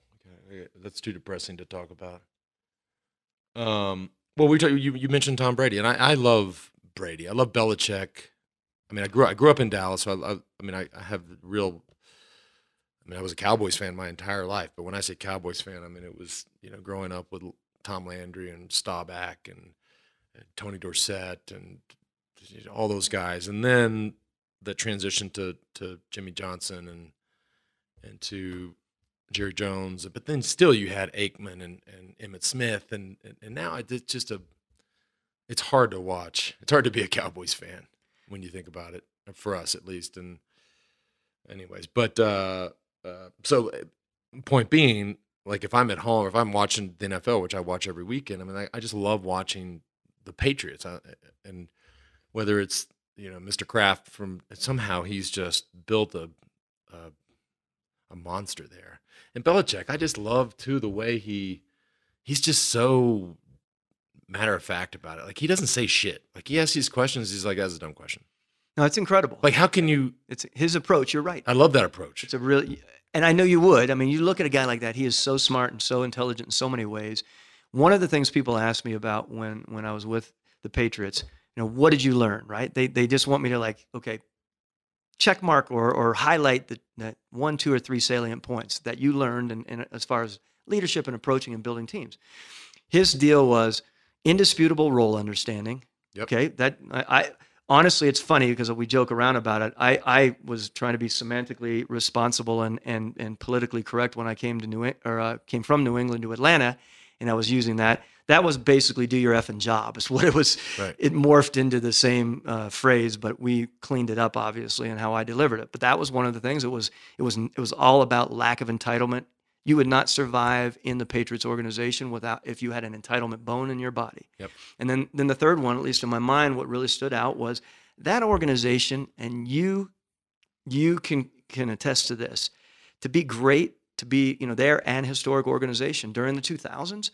Okay, that's too depressing to talk about. Um, well, we talk, you you mentioned Tom Brady, and I, I love Brady. I love Belichick. I mean, I grew I grew up in Dallas, so I, I, I mean, I, I have real. I mean, I was a Cowboys fan my entire life, but when I say Cowboys fan, I mean it was you know growing up with Tom Landry and Staubach and Tony Dorsett and all those guys, and then the transition to to Jimmy Johnson and and to Jerry Jones, but then still you had Aikman and, and Emmitt Smith, and, and and now it's just a it's hard to watch. It's hard to be a Cowboys fan when you think about it, for us at least. And anyways, but uh, uh, so uh, point being, like if I'm at home or if I'm watching the NFL, which I watch every weekend, I mean, I, I just love watching the Patriots, uh, and whether it's you know Mr. Kraft from somehow he's just built a, a a monster there, and Belichick, I just love too the way he he's just so matter of fact about it. Like he doesn't say shit. Like he asks these questions, he's like, "That's a dumb question." No, it's incredible. Like how can you? it's his approach. You're right. I love that approach. It's a really, and I know you would. I mean, you look at a guy like that. He is so smart and so intelligent in so many ways. One of the things people ask me about when when I was with the Patriots, you know, what did you learn? Right? They they just want me to like, okay, check mark or or highlight the that one, two, or three salient points that you learned, and, and as far as leadership and approaching and building teams. His deal was indisputable role understanding. Yep. Okay, that I, I honestly, it's funny because we joke around about it. I, I was trying to be semantically responsible and, and, and politically correct when I came to New or uh, came from New England to Atlanta, and I was using that. That was basically "do your effing job." Is what it was. Right. It morphed into the same uh, phrase, but we cleaned it up obviously and how I delivered it. But that was one of the things. It was it was it was all about lack of entitlement. You would not survive in the Patriots organization without if you had an entitlement bone in your body. Yep. And then then the third one, at least in my mind, what really stood out was that organization, and you you can can attest to this. To be great, to be you know they're an historic organization during the 2000s.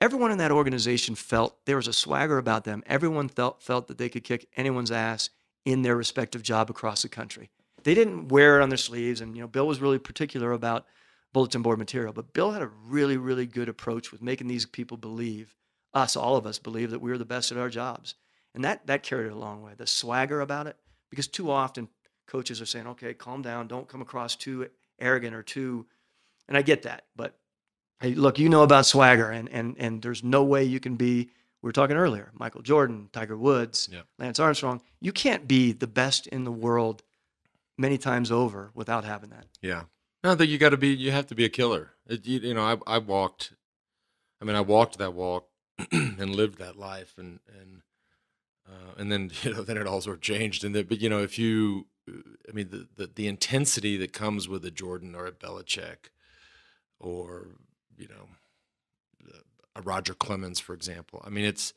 Everyone in that organization felt there was a swagger about them. Everyone felt felt that they could kick anyone's ass in their respective job across the country. They didn't wear it on their sleeves, and you know Bill was really particular about bulletin board material. But Bill had a really really good approach with making these people believe us, all of us, believe that we were the best at our jobs, and that that carried it a long way. The swagger about it, because too often coaches are saying, "Okay, calm down, don't come across too arrogant or too," and I get that, but hey, look, you know about swagger, and and and there's no way you can be. We were talking earlier, Michael Jordan, Tiger Woods, Yeah. Lance Armstrong. You can't be the best in the world many times over without having that. Yeah. No, that you got to be. You have to be a killer. It, you, you know, I I walked. I mean, I walked that walk and lived that life, and and uh, and then you know, then it all sort of changed. And but you know, if you, I mean, the, the the intensity that comes with a Jordan or a Belichick, or you know, a Roger Clemens, for example. I mean, it's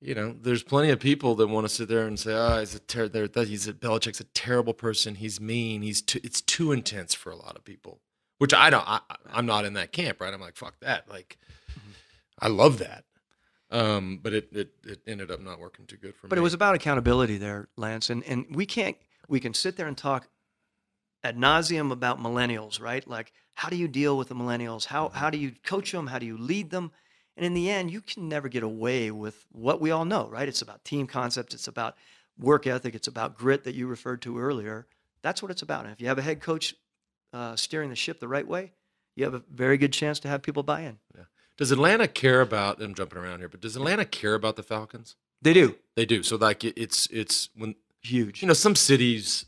you know, there's plenty of people that want to sit there and say, "Oh, he's a ter- there- that he's a Belichick's a terrible person. He's mean. He's too, it's too intense for a lot of people." Which I don't. I, I'm not in that camp, right? I'm like, fuck that. Like, I love that. Um, but it, it it ended up not working too good for me. But it was about accountability there, Lance, and and we can't we can sit there and talk ad nauseum about millennials, right? Like how do you deal with the millennials? How how do you coach them? How do you lead them? And in the end, you can never get away with what we all know, right? It's about team concepts. It's about work ethic. It's about grit that you referred to earlier. That's what it's about. And if you have a head coach uh, steering the ship the right way, you have a very good chance to have people buy in. Yeah. Does Atlanta care about? I'm jumping around here, but does Atlanta care about the Falcons? They do They do. So like it, it's it's when huge. you know some cities.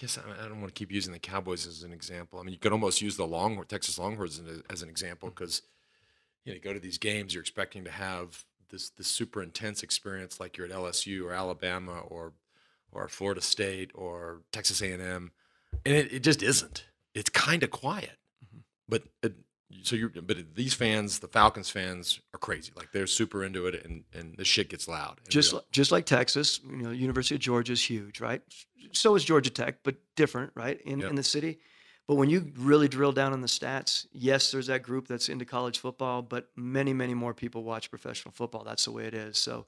I guess I, I don't want to keep using the Cowboys as an example. I mean, you could almost use the Longhorn, Texas Longhorns as an, as an example because you know you go to these games, you're expecting to have this this super intense experience like you're at LSU or Alabama or or Florida State or Texas A&M, and it, it just isn't. It's kind of quiet, Mhm. but it, so you're but these fans, the Falcons fans, are crazy. Like they're super into it, and and the shit gets loud. just real. li- just like Texas, you know, University of Georgia is huge, right? So is Georgia Tech, but different, right? In Yep. in the city. But when you really drill down on the stats, yes, there's that group that's into college football, but many, many more people watch professional football. That's the way it is. So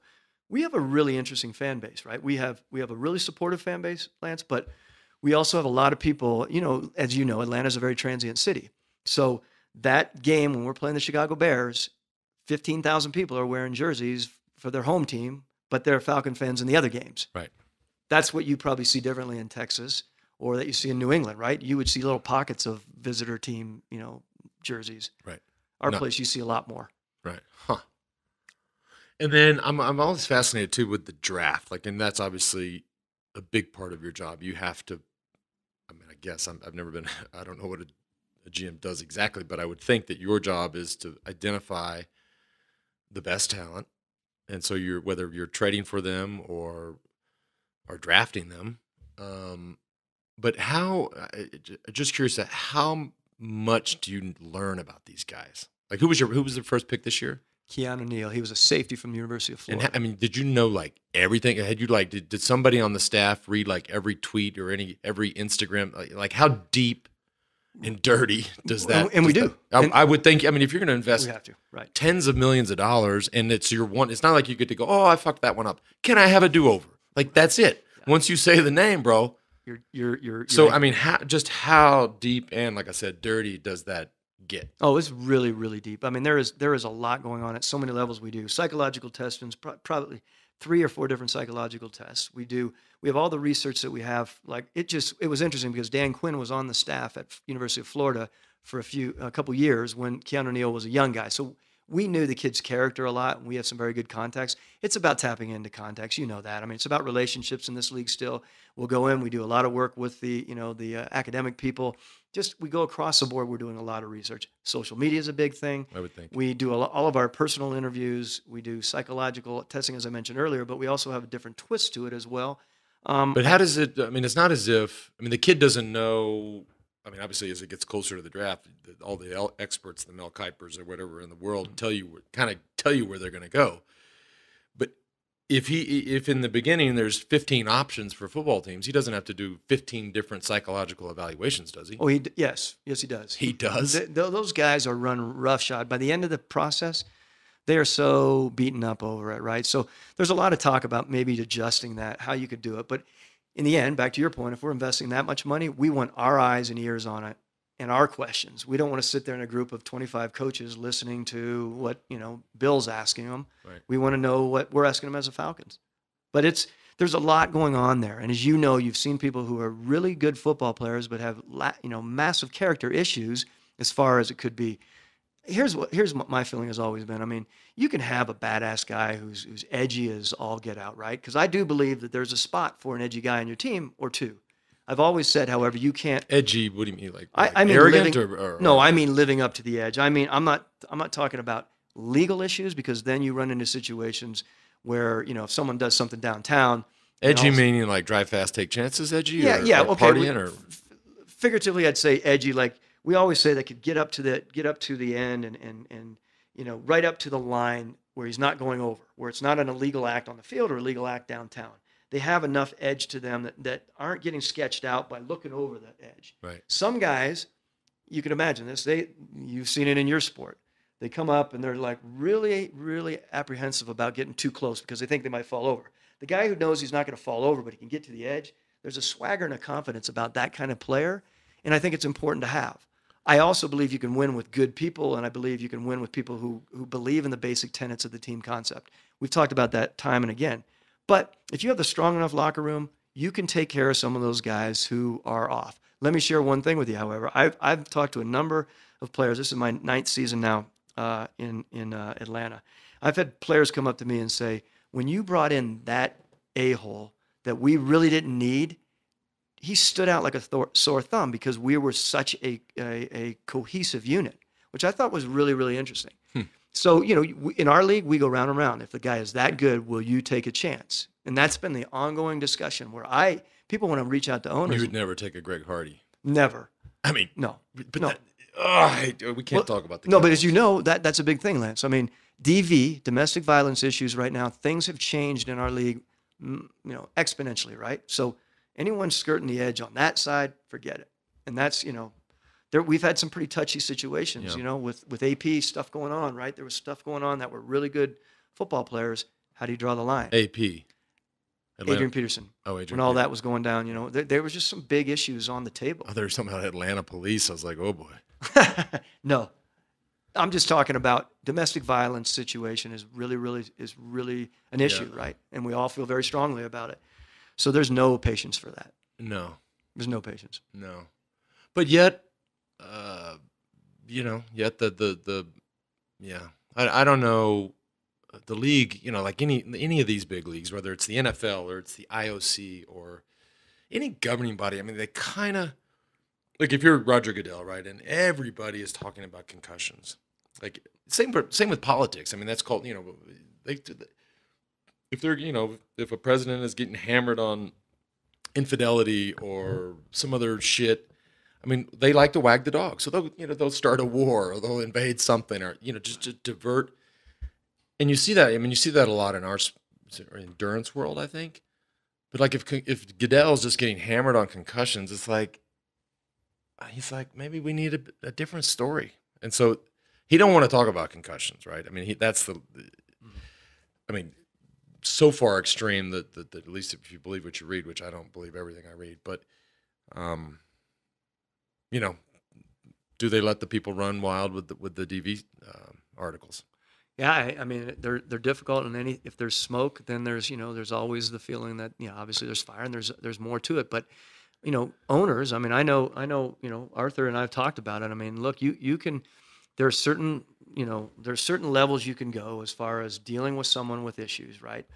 we have a really interesting fan base, right? We have we have a really supportive fan base, Lance, but we also have a lot of people, you know, as you know, Atlanta's a very transient city. So that game when we're playing the Chicago Bears, 15,000 people are wearing jerseys for their home team, but they're Falcon fans in the other games. Right. That's what you probably see differently in Texas or that you see in New England, right? You would see little pockets of visitor team, you know, jerseys. Right. Our No. place you see a lot more. Right. Huh. And then I'm I'm always fascinated too with the draft. Like, and that's obviously a big part of your job. You have to. I mean, I guess I'm, I've never been. I don't know what a, a GM does exactly, but I would think that your job is to identify the best talent, and so you're whether you're trading for them or or drafting them. Um, but how? I- I- j- Just curious, how much do you learn about these guys? Like, who was your who was the first pick this year? Keanu Neal, he was a safety from the University of And Florida. ha- I mean, did you know like everything? Had you like did, did somebody on the staff read like every tweet or any every Instagram? Like, like how deep and dirty does that? And- we do. that- I, And- I would think. I mean, if you're going to invest we have to, right? tens of millions of dollars and it's your one, it's not like you get to go. Oh, I fucked that one up. Can I have a do over? Like that's it. Once you say the name, bro. You're you're you're, you're So right. I mean, how just how deep and like I said, dirty does that get? Oh, it's really, really deep. I mean, there is there is a lot going on at so many levels. We do psychological testings, pro- probably three or four different psychological tests. We do. We have all the research that we have. Like it just it was interesting because Dan Quinn was on the staff at University of Florida for a few a couple years when Keanu Neal was a young guy. So we knew the kid's character a lot, and we have some very good contacts. It's about tapping into contacts. You know that. I mean, it's about relationships in this league. Still, we'll go in. We do a lot of work with the you know the uh, academic people. Just we go across the board. We're doing a lot of research. Social media is a big thing. I would think. We do a lo- all of our personal interviews. We do psychological testing, as I mentioned earlier, but we also have a different twist to it as well. Um, But how does it? I mean, it's not as if. I mean, the kid doesn't know. I mean, obviously, as it gets closer to the draft, all the experts, the Mel Kipers or whatever in the world, tell you kind of tell you where they're going to go. If he, if in the beginning there's 15 options for football teams, he doesn't have to do 15 different psychological evaluations, does he? oh, he yes, yes, he does. He does. Th- th- those guys are run roughshod. By the end of the process, they are so beaten up over it, right? So there's a lot of talk about maybe adjusting that, how you could do it. But in the end, back to your point, if we're investing that much money, we want our eyes and ears on it and our questions. We don't want to sit there in a group of 25 coaches listening to what, you know, Bill's asking them. Right. We want to know what we're asking them as a Falcons. But it's there's a lot going on there. And as you know, you've seen people who are really good football players but have you know massive character issues as far as it could be. Here's what here's what my feeling has always been. I mean, you can have a badass guy who's who's edgy as all get out, right? Because I do believe that there's a spot for an edgy guy on your team or two. I've always said, however, you can't Edgy. What do you mean? Like, I- like I mean arrogant living- or, or no, I mean living up to the edge. I mean, I'm not I'm not talking about legal issues because then you run into situations where, you know, if someone does something downtown, edgy also- meaning like drive fast, take chances. Edgy. Yeah, or, yeah, or okay, we- Partying or figuratively I'd say edgy like we always say they could get up to the get up to the end and and and you know, right up to the line where he's not going over, where it's not an illegal act on the field or illegal act downtown. They have enough edge to them that, that aren't getting sketched out by looking over that edge. right. Some guys, you can imagine this. They, you've seen it in your sport. They come up and they're like really, really apprehensive about getting too close because they think they might fall over. The guy who knows he's not going to fall over, but he can get to the edge. There's a swagger and a confidence about that kind of player, and I think it's important to have. I also believe you can win with good people, and I believe you can win with people who who believe in the basic tenets of the team concept. We've talked about that time and again. But if you have the strong enough locker room, you can take care of some of those guys who are off. Let me share one thing with you, however. I've, I've talked to a number of players. This is my ninth season now uh, in, in uh, Atlanta. I've had players come up to me and say, when you brought in that a hole that we really didn't need, he stood out like a sore thumb because we were such a, a, a, cohesive unit, which I thought was really, really interesting. So, you know, in our league, we go round and round. If the guy is that good, will you take a chance? And that's been the ongoing discussion where I, people want to reach out to owners. You would never take a Greg Hardy. Never. I mean, no. But no. That, oh, we can't well, talk about the. No, but as you know, that that's a big thing, Lance. I mean, DV, domestic violence issues right now, things have changed in our league, mm, you know, exponentially, right? So anyone skirting the edge on that side, forget it. And that's, you know, there we've had some pretty touchy situations, yeah. you know, with with AP stuff going on, right? There was stuff going on that were really good football players. How do you draw the line? AP. Atlanta. Adrian Peterson. Oh, Adrian. When all that was going down, you know, there, there was just some big issues on the table. Oh, there was something about Atlanta police. I was like, oh boy. no, I'm just talking about domestic violence situation is really, really is really an issue, yeah. right? And we all feel very strongly about it. So there's no patience for that. No, there's no patience. No, but yet, uh, you know, yet the the the yeah, I I don't know the league. You know, like any any of these big leagues, whether it's the NFL or it's the IOC or any governing body. I mean, they kind of like if you're Roger Goodell, right, and everybody is talking about concussions like same same with politics. I mean, that's called you know, they, if they're you know if a president is getting hammered on infidelity or some other shit. I mean, they like to wag the dog, so they'll you know they'll start a war or they'll invade something or you know just to divert. And you see that. I mean, you see that a lot in our endurance world, I think. But like if if Goodell's just getting hammered on concussions, it's like he's like maybe we need a, a different story. And so he don't want to talk about concussions, right? I mean, he, that's the, I mean, so far extreme that, that, that, at least if you believe what you read, which I don't believe everything I read, but, um, you know, do they let the people run wild with the, with the DV uh, articles? Yeah, I, I, mean they're they're difficult, and any if there's smoke, then there's you know there's always the feeling that you know obviously there's fire and there's there's more to it. But you know owners, I mean I know I know you know Arthur and I've talked about it. I mean look, you you can there are certain you know there are certain levels you can go as far as dealing with someone with issues right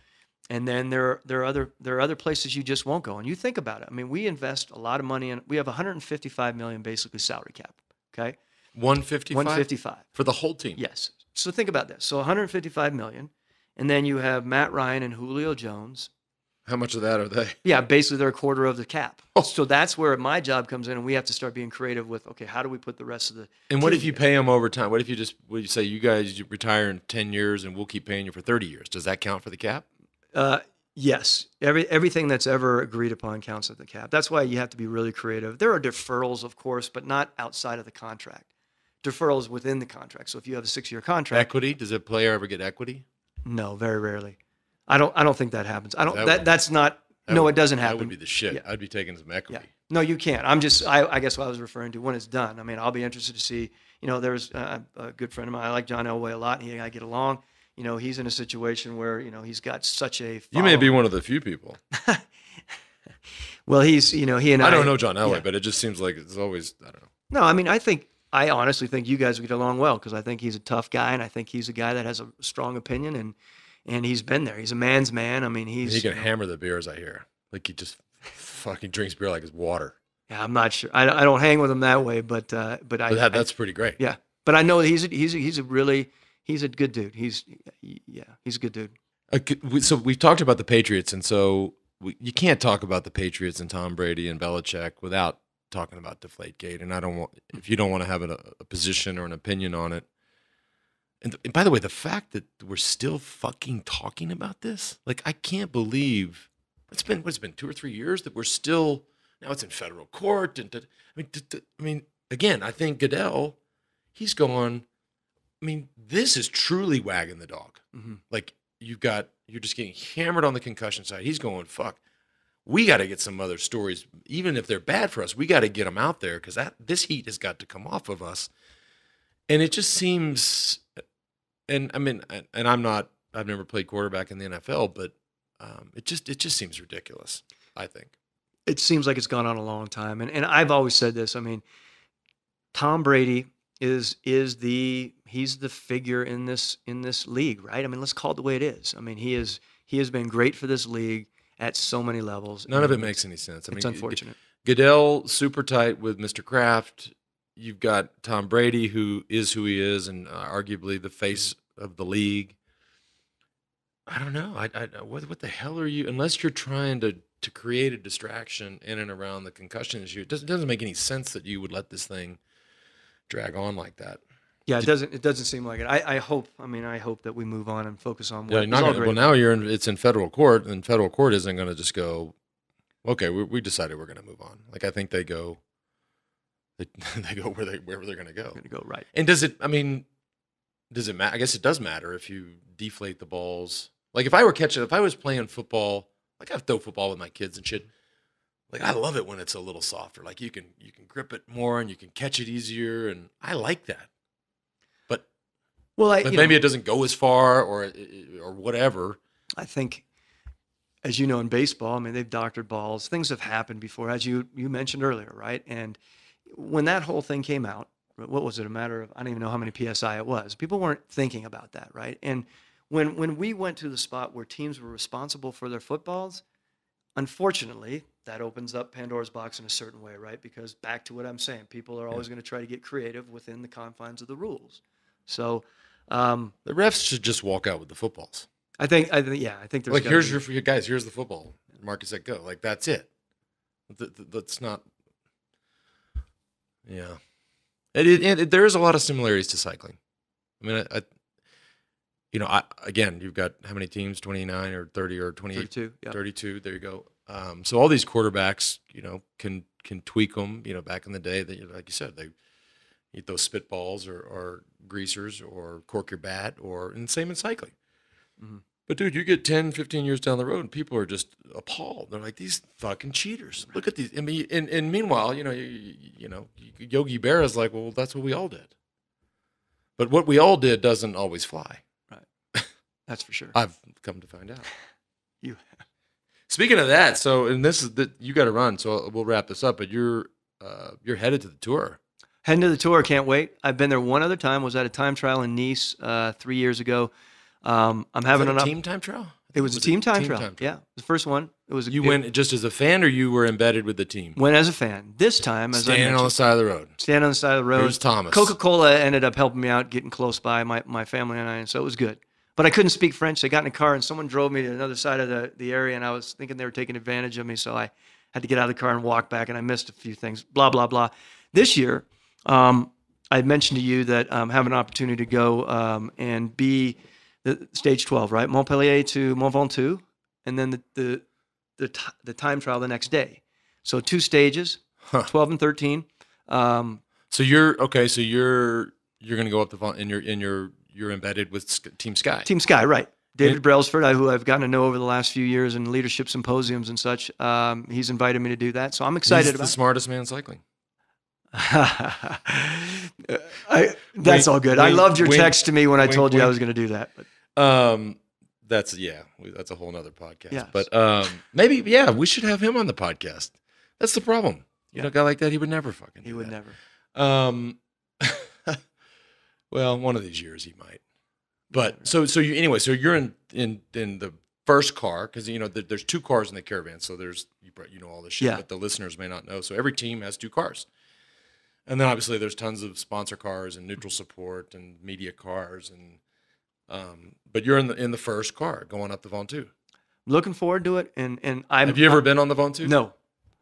and then there are, there are other there are other places you just won't go and you think about it i mean we invest a lot of money in we have 155 million basically salary cap okay 155 155 for the whole team yes so think about this so 155 million and then you have matt ryan and julio jones how much of that are they? Yeah, basically they're a quarter of the cap. Oh. So that's where my job comes in, and we have to start being creative with okay, how do we put the rest of the? And what if you pay them over time? What if you just would you say you guys retire in ten years and we'll keep paying you for thirty years? Does that count for the cap? Uh, yes, every everything that's ever agreed upon counts at the cap. That's why you have to be really creative. There are deferrals, of course, but not outside of the contract. Deferrals within the contract. So if you have a six-year contract, equity. Does a player ever get equity? No, very rarely. I don't. I don't think that happens. I don't. That, that that's not. That no, would, it doesn't happen. That would be the shit. Yeah. I'd be taking some equity. Yeah. No, you can't. I'm just. I, I, guess what I was referring to when it's done. I mean, I'll be interested to see. You know, there's a, a good friend of mine. I like John Elway a lot. He and I get along. You know, he's in a situation where you know he's got such a. You may be one of the few people. well, he's. You know, he and I. I don't know John Elway, yeah. but it just seems like it's always. I don't know. No, I mean, I think I honestly think you guys would get along well because I think he's a tough guy and I think he's a guy that has a strong opinion and and he's been there. He's a man's man. I mean, he's he can hammer the beers. I hear like he just fucking drinks beer like it's water. Yeah, I'm not sure. I, I don't hang with him that way, but uh, but, I, that, that's I, pretty great. Yeah, but I know he's a, he's a, he's a really he's a good dude. He's yeah, he's a good dude. Uh, so we've talked about the Patriots, and so we, you can't talk about the Patriots and Tom Brady and Belichick without talking about Deflategate. And I don't want if you don't want to have a, a position or an opinion on it, and, and by the way, the fact that we're still fucking talking about this, like I can't believe it's been what's been two or three years that we're still now it's in federal court. And I mean, I mean, again, I think Goodell, he's going. I mean, this is truly wagging the dog. Mm-hmm. Like you've got you're just getting hammered on the concussion side. He's going fuck. We got to get some other stories, even if they're bad for us. We got to get them out there because that this heat has got to come off of us. And it just seems and I mean, and I'm not, I've never played quarterback in the NFL, but um, it just it just seems ridiculous. I think. it seems like it's gone on a long time. And and I've always said this. I mean, Tom Brady is is the he's the figure in this in this league, right? I mean, let's call it the way it is. I mean, he is he has been great for this league at so many levels. None of it makes any sense. I It's mean, unfortunate. Goodell super tight with Mr. Kraft. You've got Tom Brady, who is who he is, and uh, arguably the face of the league. I don't know. I, I what what the hell are you? Unless you're trying to to create a distraction in and around the concussion issue, it doesn't doesn't make any sense that you would let this thing drag on like that. Yeah, it doesn't it doesn't seem like it. I, I hope. I mean, I hope that we move on and focus on what Yeah, not gonna, well now you're in. It's in federal court, and federal court isn't going to just go. Okay, we, we decided we're going to move on. Like I think they go. They, they go where they wherever they're going to go. going to go right. And does it? I mean, does it matter? I guess it does matter if you deflate the balls. Like if I were catching, if I was playing football, like I throw football with my kids and shit. Like I love it when it's a little softer. Like you can you can grip it more and you can catch it easier, and I like that. Well, I maybe know, it doesn't go as far or or whatever. I think, as you know, in baseball, I mean, they've doctored balls. Things have happened before, as you you mentioned earlier, right? And when that whole thing came out, what was it? A matter of I don't even know how many psi it was. People weren't thinking about that, right? And when when we went to the spot where teams were responsible for their footballs, unfortunately, that opens up Pandora's box in a certain way, right? Because back to what I'm saying, people are always going to try to get creative within the confines of the rules. So. Um, The refs should just walk out with the footballs. I think, I think, yeah, I think there's like here's be- your for guys. Here's the football. Marcus at go. Like that's it. Th- th- That's not. Yeah, it, it, it- there is a lot of similarities to cycling. I mean, I, I you know, I again, you've got how many teams? Twenty nine or thirty or 28, 32, yeah. 32. There you go. Um, so all these quarterbacks, you know, can can tweak them. You know, back in the day, that like you said, they eat those spitballs or, or greasers or cork your bat or and same in cycling. Mhm. But dude, you get 10, 15 years down the road and people are just appalled. They're like, these fucking cheaters. Look at these. I mean, and, and meanwhile, you know, you, you, you know, Yogi Berra is like, well, that's what we all did. But what we all did doesn't always fly. Right. That's for sure. I've come to find out. You have. Speaking of that, so and this is that you got to run, so we'll wrap this up. But you're uh, you're headed to the tour. Heading to the tour. Can't wait. I've been there one other time. Was at a time trial in Nice uh, three years ago. Um, I'm having an a team time trial. It was a team time trial. Yeah, the first one. It was. A, You it went just as a fan, or you were embedded with the team? Went as a fan. This time, as I Standing on the side of the road. standing on the side of the road. Here's Thomas. Coca Cola ended up helping me out, getting close by my, my family and I, and so it was good. But I couldn't speak French. They got in a car and someone drove me to another side of the, the area, and I was thinking they were taking advantage of me, so I had to get out of the car and walk back, and I missed a few things. Blah blah blah. This year, um, I mentioned to you that um, have an opportunity to go um, and be the stage 12, right? Montpellier to Mont Ventoux, and then the the the, t- the time trial the next day. So two stages, Huh. 12 and 13. Um, So you're okay. So you're you're gonna go up the and you're in your you're embedded with Team Sky. Team Sky, right. David Brailsford, I, who I've gotten to know over the last few years in leadership symposiums and such, um, he's invited me to do that. So I'm excited He's the about smartest man cycling. I, that's all good. I loved your text to me when I told you I was going to do that. But Um, that's yeah, that's a whole nother podcast. But um, maybe yeah, we should have him on the podcast. That's the problem. You Yeah. know, a guy like that, he would never fucking. he would that. never. Um, well, one of these years he might. But so so you anyway. So you're in in in the first car because you know there, there's two cars in the caravan. So there's you you know all this shit, Yeah. but the listeners may not know. So every team has two cars, and then obviously there's tons of sponsor cars and neutral support and media cars and. Um, but you're in the in the first car going up the Ventoux. Looking forward to it. And, and I'm. Have you ever been on the Ventoux? No.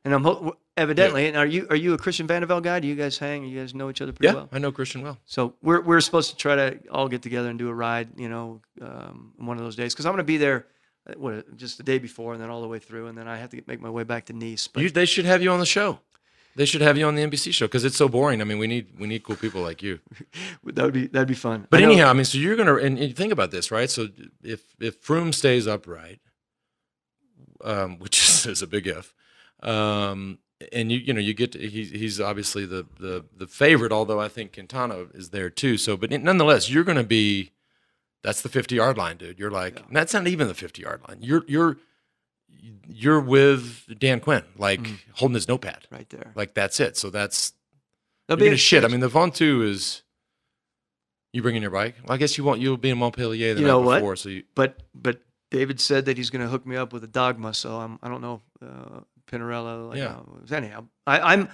And I'm ho- evidently, and are you are you a Christian Vande Velde guy? Do you guys hang? You guys know each other pretty Yeah, well? I know Christian well. So we're we're supposed to try to all get together and do a ride, you know, um, one of those days because I'm going to be there, uh, what just the day before and then all the way through, and then I have to make my way back to Nice. But You, they should have you on the show. They should have you on the NBC show because it's so boring. I mean, we need we need cool people like you. that would be that'd be fun. But I anyhow, I mean, so you're gonna and, and think about this, right? So if if Froome stays upright, um, which is, is a big if, um, and you you know you get to, he's he's obviously the the the favorite, although I think Quintana is there too. So, but nonetheless, you're gonna be that's the 50 yard line, dude. You're like Yeah. that's not even the 50 yard line. You're you're you're with Dan Quinn, like Mm. holding his notepad. right there. Like that's it. So that's you're be gonna shit. I mean, the Ventoux is. You bringing your bike? Well, I guess you want you'll be in Montpellier the You night know what? before, so you, but but David said that he's going to hook me up with a dogma, so I'm I don't know uh, Pinarello. Like, Yeah. uh, anyhow, I, I'm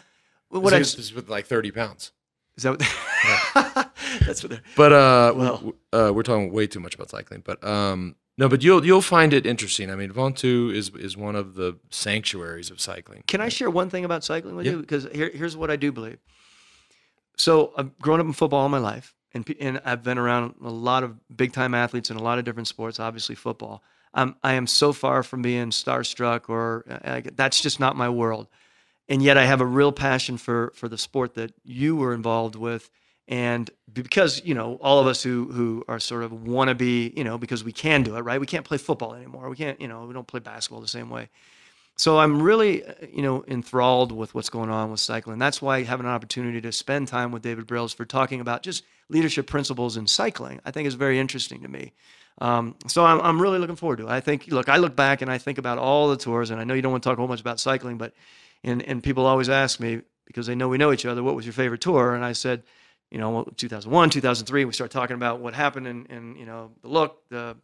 what what I is, is with like thirty pounds. is that what, that's what they're But uh, Well- w- uh, we're talking way too much about cycling. But um, no, but you'll you'll find it interesting. I mean, Ventoux is is one of the sanctuaries of cycling. Can I share one thing about cycling with Yeah. you? Because here, here's what I do believe. So I've grown up in football all my life, and and I've been around a lot of big time athletes in a lot of different sports. Obviously, football. I'm I am so far from being starstruck, or uh, that's just not my world. And yet, I have a real passion for for the sport that you were involved with, and because you know all of us who who are sort of want to be, you know, because we can do it, right? We can't play football anymore. We can't, you know, we don't play basketball the same way. So I'm really, uh, you know, enthralled with what's going on with cycling. That's why having an opportunity to spend time with David Brailsford talking about just leadership principles in cycling, I think is very interesting to me. Um, so I'm, I'm really looking forward to it. I think, look, I look back and I think about all the tours, and I know you don't want to talk a whole much about cycling, but and and people always ask me because they know we know each other, what was your favorite tour? And I said, you know, 2001, 2003, we start talking about what happened and and you know the look, the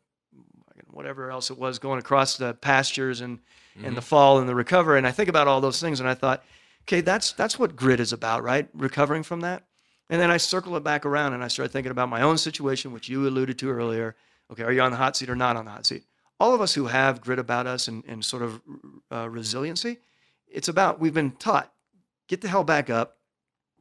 whatever else it was going across the pastures and and the fall and the recover. And I think about all those things, and I thought, okay, that's that's what grit is about, right? Recovering from that. And then I circle it back around, and I start thinking about my own situation, which you alluded to earlier. Okay, are you on the hot seat or not on the hot seat? All of us who have grit about us and, and sort of uh, resiliency, it's about we've been taught get the hell back up,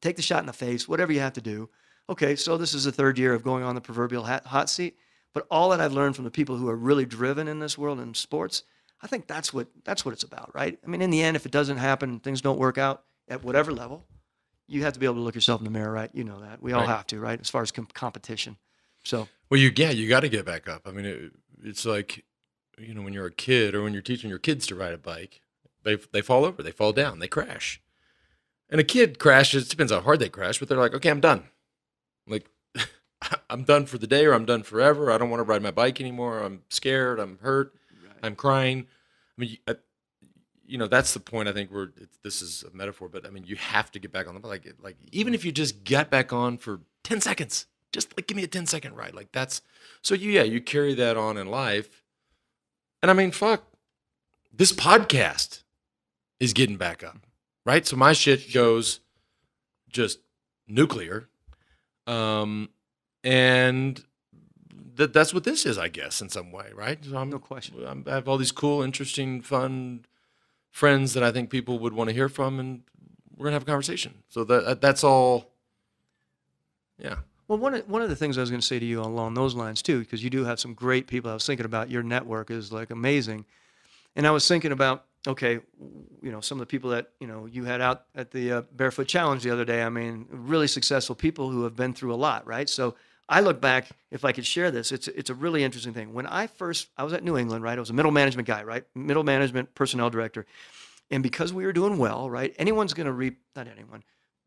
take the shot in the face, whatever you have to do. Okay, so this is the third year of going on the proverbial hot, hot seat. But all that I've learned from the people who are really driven in this world in sports, I think that's what that's what it's about, right? I mean, in the end, if it doesn't happen, things don't work out at whatever level, you have to be able to look yourself in the mirror, right? You know that we all Right. have to, right? As far as com- competition, so Well, you yeah, you got to get back up. I mean, it, it's like you know when you're a kid or when you're teaching your kids to ride a bike, they they fall over, they fall down, they crash. And a kid crashes. It depends how hard they crash, but they're like, okay, I'm done. Like, I'm done for the day, or I'm done forever. I don't want to ride my bike anymore. I'm scared. I'm hurt. I'm crying. I mean, you, I, you know, that's the point. I think we're. This is a metaphor, but I mean, you have to get back on the like, like even if you just get back on for ten seconds, just like give me a 10 second ride. Like that's so you. Yeah, you carry that on in life, and I mean, fuck, this podcast is getting back up, right? So my shit goes just nuclear, um, and that that's what this is, I guess, in some way, right? So I'm no question. I'm, I have all these cool, interesting, fun friends that I think people would want to hear from, and we're gonna have a conversation. So that that's all. Yeah. Well, one of, one of the things I was going to say to you along those lines too, because you do have some great people. I was thinking about your network is like amazing, and I was thinking about okay, you know, some of the people that you know you had out at the uh, Barefoot Challenge the other day. I mean, really successful people who have been through a lot, right? So I look back, if I could share this, it's it's a really interesting thing. When I first, I was at New England, right? I was a middle management guy, right? Middle management personnel director, and because we were doing well, right? Anyone's going to reap, not anyone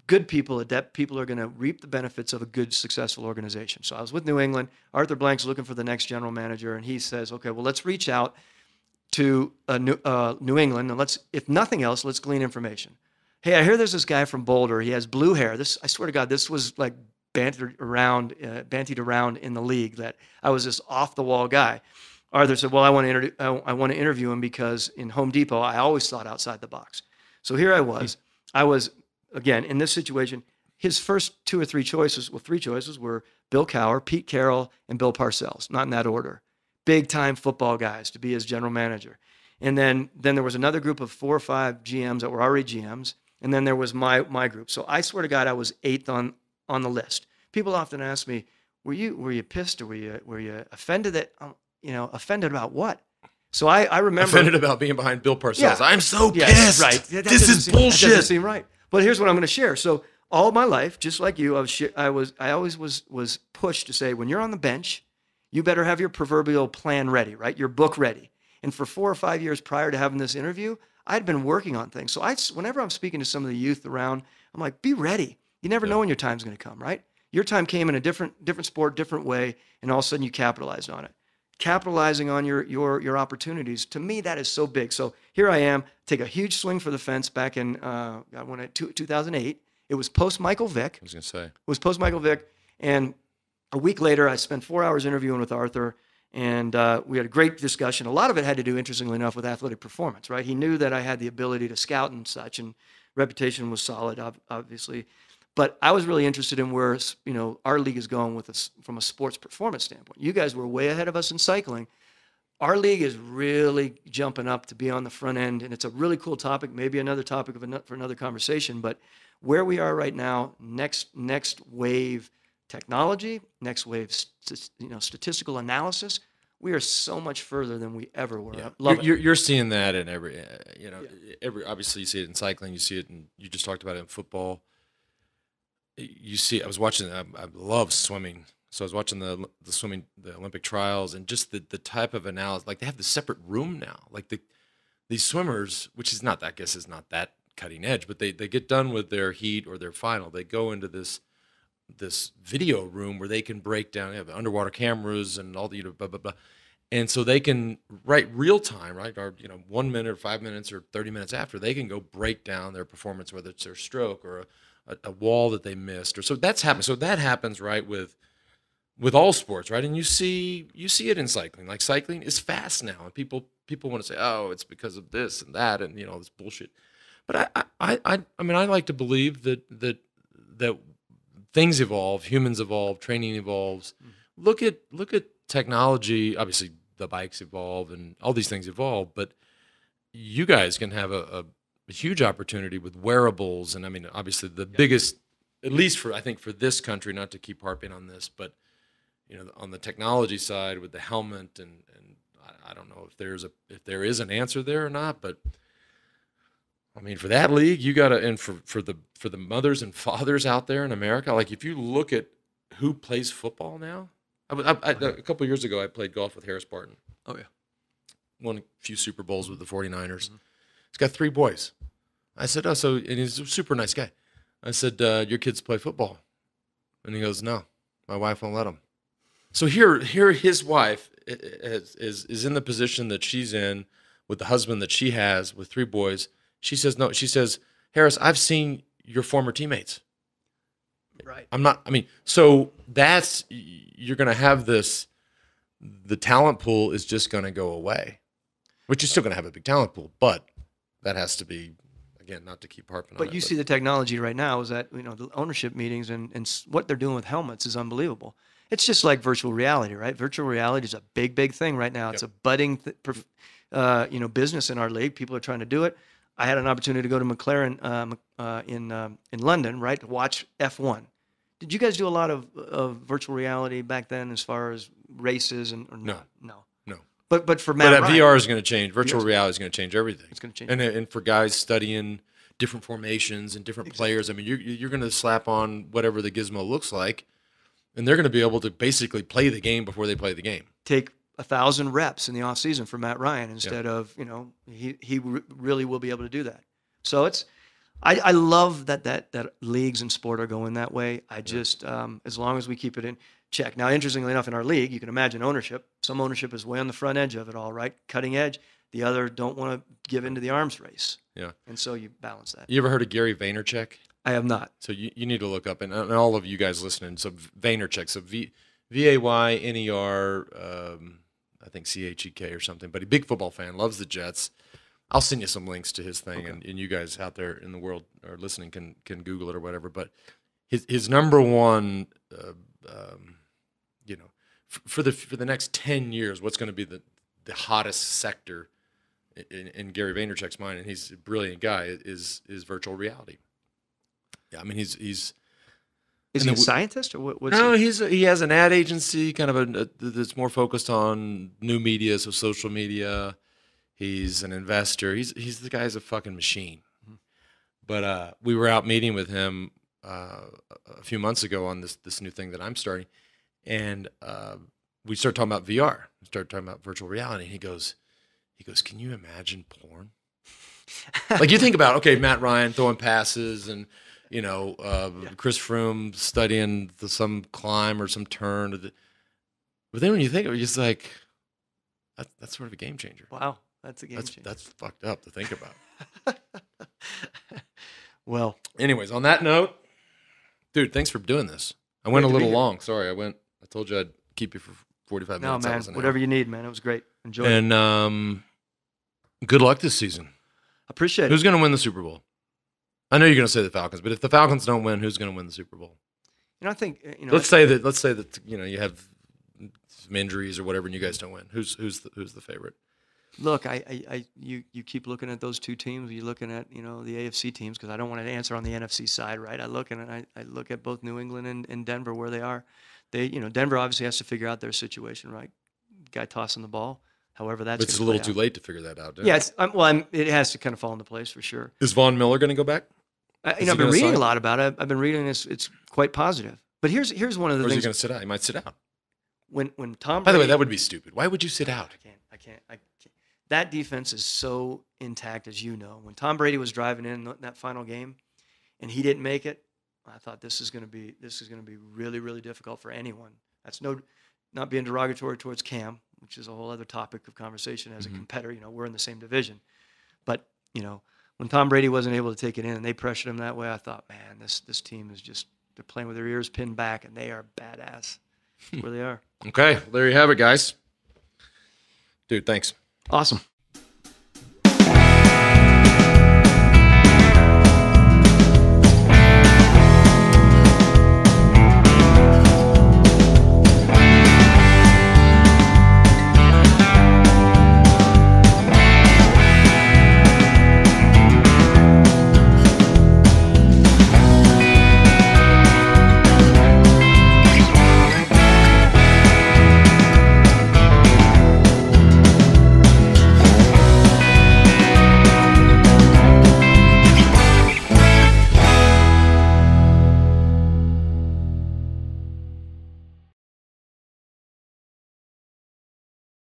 good people, adept people are going to reap the benefits of a good, successful organization. So I was with New England. Arthur Blank's looking for the next general manager, and he says, okay, well, let's reach out to uh, New, uh, New England, and let's, if nothing else, let's glean information. Hey, I hear there's this guy from Boulder. He has blue hair. This, I swear to God, this was like bantered around, uh, bantied around in the league that I was this off the wall guy. Arthur said, well, I want to inter- I, I want to interview him because in Home Depot, I always thought outside the box. So here I was. I was again, in this situation, his first two or three choices, well, three choices were Bill Cowher, Pete Carroll, and Bill Parcells, not in that order. Big time football guys to be his general manager. And then, then there was another group of four or five GMs that were already GMs. And then there was my, my group. So I swear to God, I was eighth on, on the list. People often ask me, were you, were you pissed or were you, were you offended that, um, you know, offended about what? So I, I remember. Offended about being behind Bill Parcells. Yeah. I'm so Yeah, pissed. Right. That this doesn't is seem- That bullshit. doesn't seem right. But here's what I'm going to share. So all my life, just like you, I was, I was, I always was, was pushed to say, when you're on the bench, you better have your proverbial plan ready, right? Your book ready. And for four or five years prior to having this interview, I'd been working on things. So I, whenever I'm speaking to some of the youth around, I'm like, be ready. You never know when your time's going to come, right? Your time came in a different, different sport, different way, and all of a sudden you capitalized on it. capitalizing on your your your opportunities. To me, that is so big. So here I am, take a huge swing for the fence back in uh, when I, two, 2008. It was post Michael Vick. I was gonna say. It was post Michael Vick, and a week later, I spent four hours interviewing with Arthur, and uh, we had a great discussion. A lot of it had to do, interestingly enough, with athletic performance. Right? He knew that I had the ability to scout and such, and reputation was solid, obviously. But I was really interested in where you know our league is going with us from a sports performance standpoint. You guys were way ahead of us in cycling. Our league is really jumping up to be on the front end, and it's a really cool topic. Maybe another topic of for another conversation. But where we are right now, next next wave technology, next wave st- you know statistical analysis. We are so much further than we ever were. Love you're, it. you're, seeing that in every, uh, you know, every. Obviously, you see it in cycling. You see it, in you just talked about it in football. You see, I was watching. I, I love swimming, so I was watching the the swimming, the Olympic trials, and just the the type of analysis. Like they have the separate room now. Like the these swimmers, which is not, I guess, is not that cutting edge, but they they get done with their heat or their final. They go into this this video room where they can break down. Have underwater cameras and all the you know blah blah blah, and so they can right real time, right, or you know one minute or five minutes or thirty minutes after they can go break down their performance, whether it's their stroke or a, a, a wall that they missed, or so that's happening. So that happens right with with all sports, right? And you see you see it in cycling. Like cycling is fast now, and people people want to say, oh, it's because of this and that, and you know this bullshit. But I I I, I mean I like to believe that that that things evolve, humans evolve, training evolves. Mm-hmm. Look at look at technology. Obviously, the bikes evolve and all these things evolve, but you guys can have a, a, a huge opportunity with wearables. And I mean, obviously, the biggest, at least for I think for this country, not to keep harping on this, but you know, on the technology side with the helmet and and I, I don't know if there's a if there is an answer there or not, but I mean, for that league, you got to, and for, for the for the mothers and fathers out there in America, like if you look at who plays football now, I, was- I, I, a couple years ago, I played golf with Harris Barton, oh yeah. won a few Super Bowls with the 49ers. He's got three boys. I said, oh, so, and he's a super nice guy. I said, uh, your kids play football? And he goes, no, my wife won't let them. So here, here, his wife is, is is in the position that she's in with the husband that she has with three boys. She says no. She says, Harris, I've seen your former teammates. Right. I'm not. I mean, so that's you're going to have this. The talent pool is just going to go away, which you're still going to have a big talent pool, but that has to be again not to keep harping on But it. you see the technology right now is that you know the ownership meetings and, and what they're doing with helmets is unbelievable. It's just like virtual reality, right? Virtual reality is a big, big thing right now. It's a budding, th- uh, you know, business in our league. People are trying to do it. I had an opportunity to go to McLaren uh, uh, in um, in London, right, to watch F1. Did you guys do a lot of, of virtual reality back then, as far as races and or No. not? no? no. But but for Matt that Ryan, VR is going to change. Virtual reality is going to change everything. it's going to change. and and for guys studying different formations and different players, I mean, you're you're going to slap on whatever the gizmo looks like, and they're going to be able to basically play the game before they play the game. take a thousand reps in the off season for Matt Ryan instead of you know he he re- really will be able to do that. So it's I, I love that that that leagues and sport are going that way. I just um, as long as we keep it in check. Now, interestingly enough, in our league, you can imagine ownership. Some ownership is way on the front edge of it all, right, cutting edge. The other don't want to give into the arms race, Yeah. and so you balance that. You ever heard of Gary Vaynerchuk? I have not. So you, you need to look up, and, and all of you guys listening. So Vaynerchuk, so V V A Y N E R, um, I think C H E K or something. But a big football fan, loves the Jets. I'll send you some links to his thing, and, and you guys out there in the world are listening can can Google it or whatever. But his his number one, uh, um, you know, f- for the for the next ten years, what's going to be the the hottest sector in, in Gary Vaynerchuk's mind, and he's a brilliant guy, is is virtual reality. Yeah, I mean he's he's Is And he a we- scientist or what, what's no, he? he's he has an ad agency, kind of a, a that's more focused on new media, so social media. He's an investor. He's he's the guy's a fucking machine. But uh, we were out meeting with him uh, a few months ago on this this new thing that I'm starting, and uh, we started talking about VR. We started talking about virtual reality. And he goes, he goes, can you imagine porn? like you think about okay, Matt Ryan throwing passes and you know uh, Chris Froome studying the, some climb or some turn. But then when you think of it, you're just like, That's that's sort of a game changer. Wow, that's a game That's changer. that's fucked up to think about. well, Anyways, on that note, dude, thanks for doing this. I went a little long. Sorry, I went. I told you I'd keep you for forty-five no, minutes. That man, whatever hour. you need, man. It was great. Enjoy. And um, good luck this season. Appreciate it. Who's going to win the Super Bowl? I know you're going to say the Falcons, but if the Falcons don't win, who's going to win the Super Bowl? You know, I think you know. Let's say that. Let's say that you know you have some injuries or whatever, and you guys don't win. Who's who's the, who's the favorite? Look, I, I, I, you, you keep looking at those two teams. You're looking at, you know, the AFC teams because I don't want to answer on the NFC side, right? I look and I, I look at both New England and, and Denver where they are. They, you know, Denver obviously has to figure out their situation, right? Guy tossing the ball, however that's. it's a little too out. late to figure that out. Yeah, it's um, well, I'm, it has to kind of fall into place for sure. Is Von Miller going to go back? Uh, I, Is you know, I've been reading sign? a lot about it. I've been reading this. It's quite positive. But here's here's one of the Or is he going to sit out? He might sit out. when when Tom. By the way, that would be stupid. Why would you sit out? I can't. I can't. I can't. That defense is so intact, as you know. When Tom Brady was driving in that final game, and he didn't make it, I thought this is going to be this is going to be really really difficult for anyone. That's no, not being derogatory towards Cam, which is a whole other topic of conversation as a mm-hmm. competitor. You know, we're in the same division, but you know, when Tom Brady wasn't able to take it in and they pressured him that way, I thought, man, this this team is just they're playing with their ears pinned back, and they are badass. Where they are. Okay, there you have it, guys. Dude, thanks. Awesome.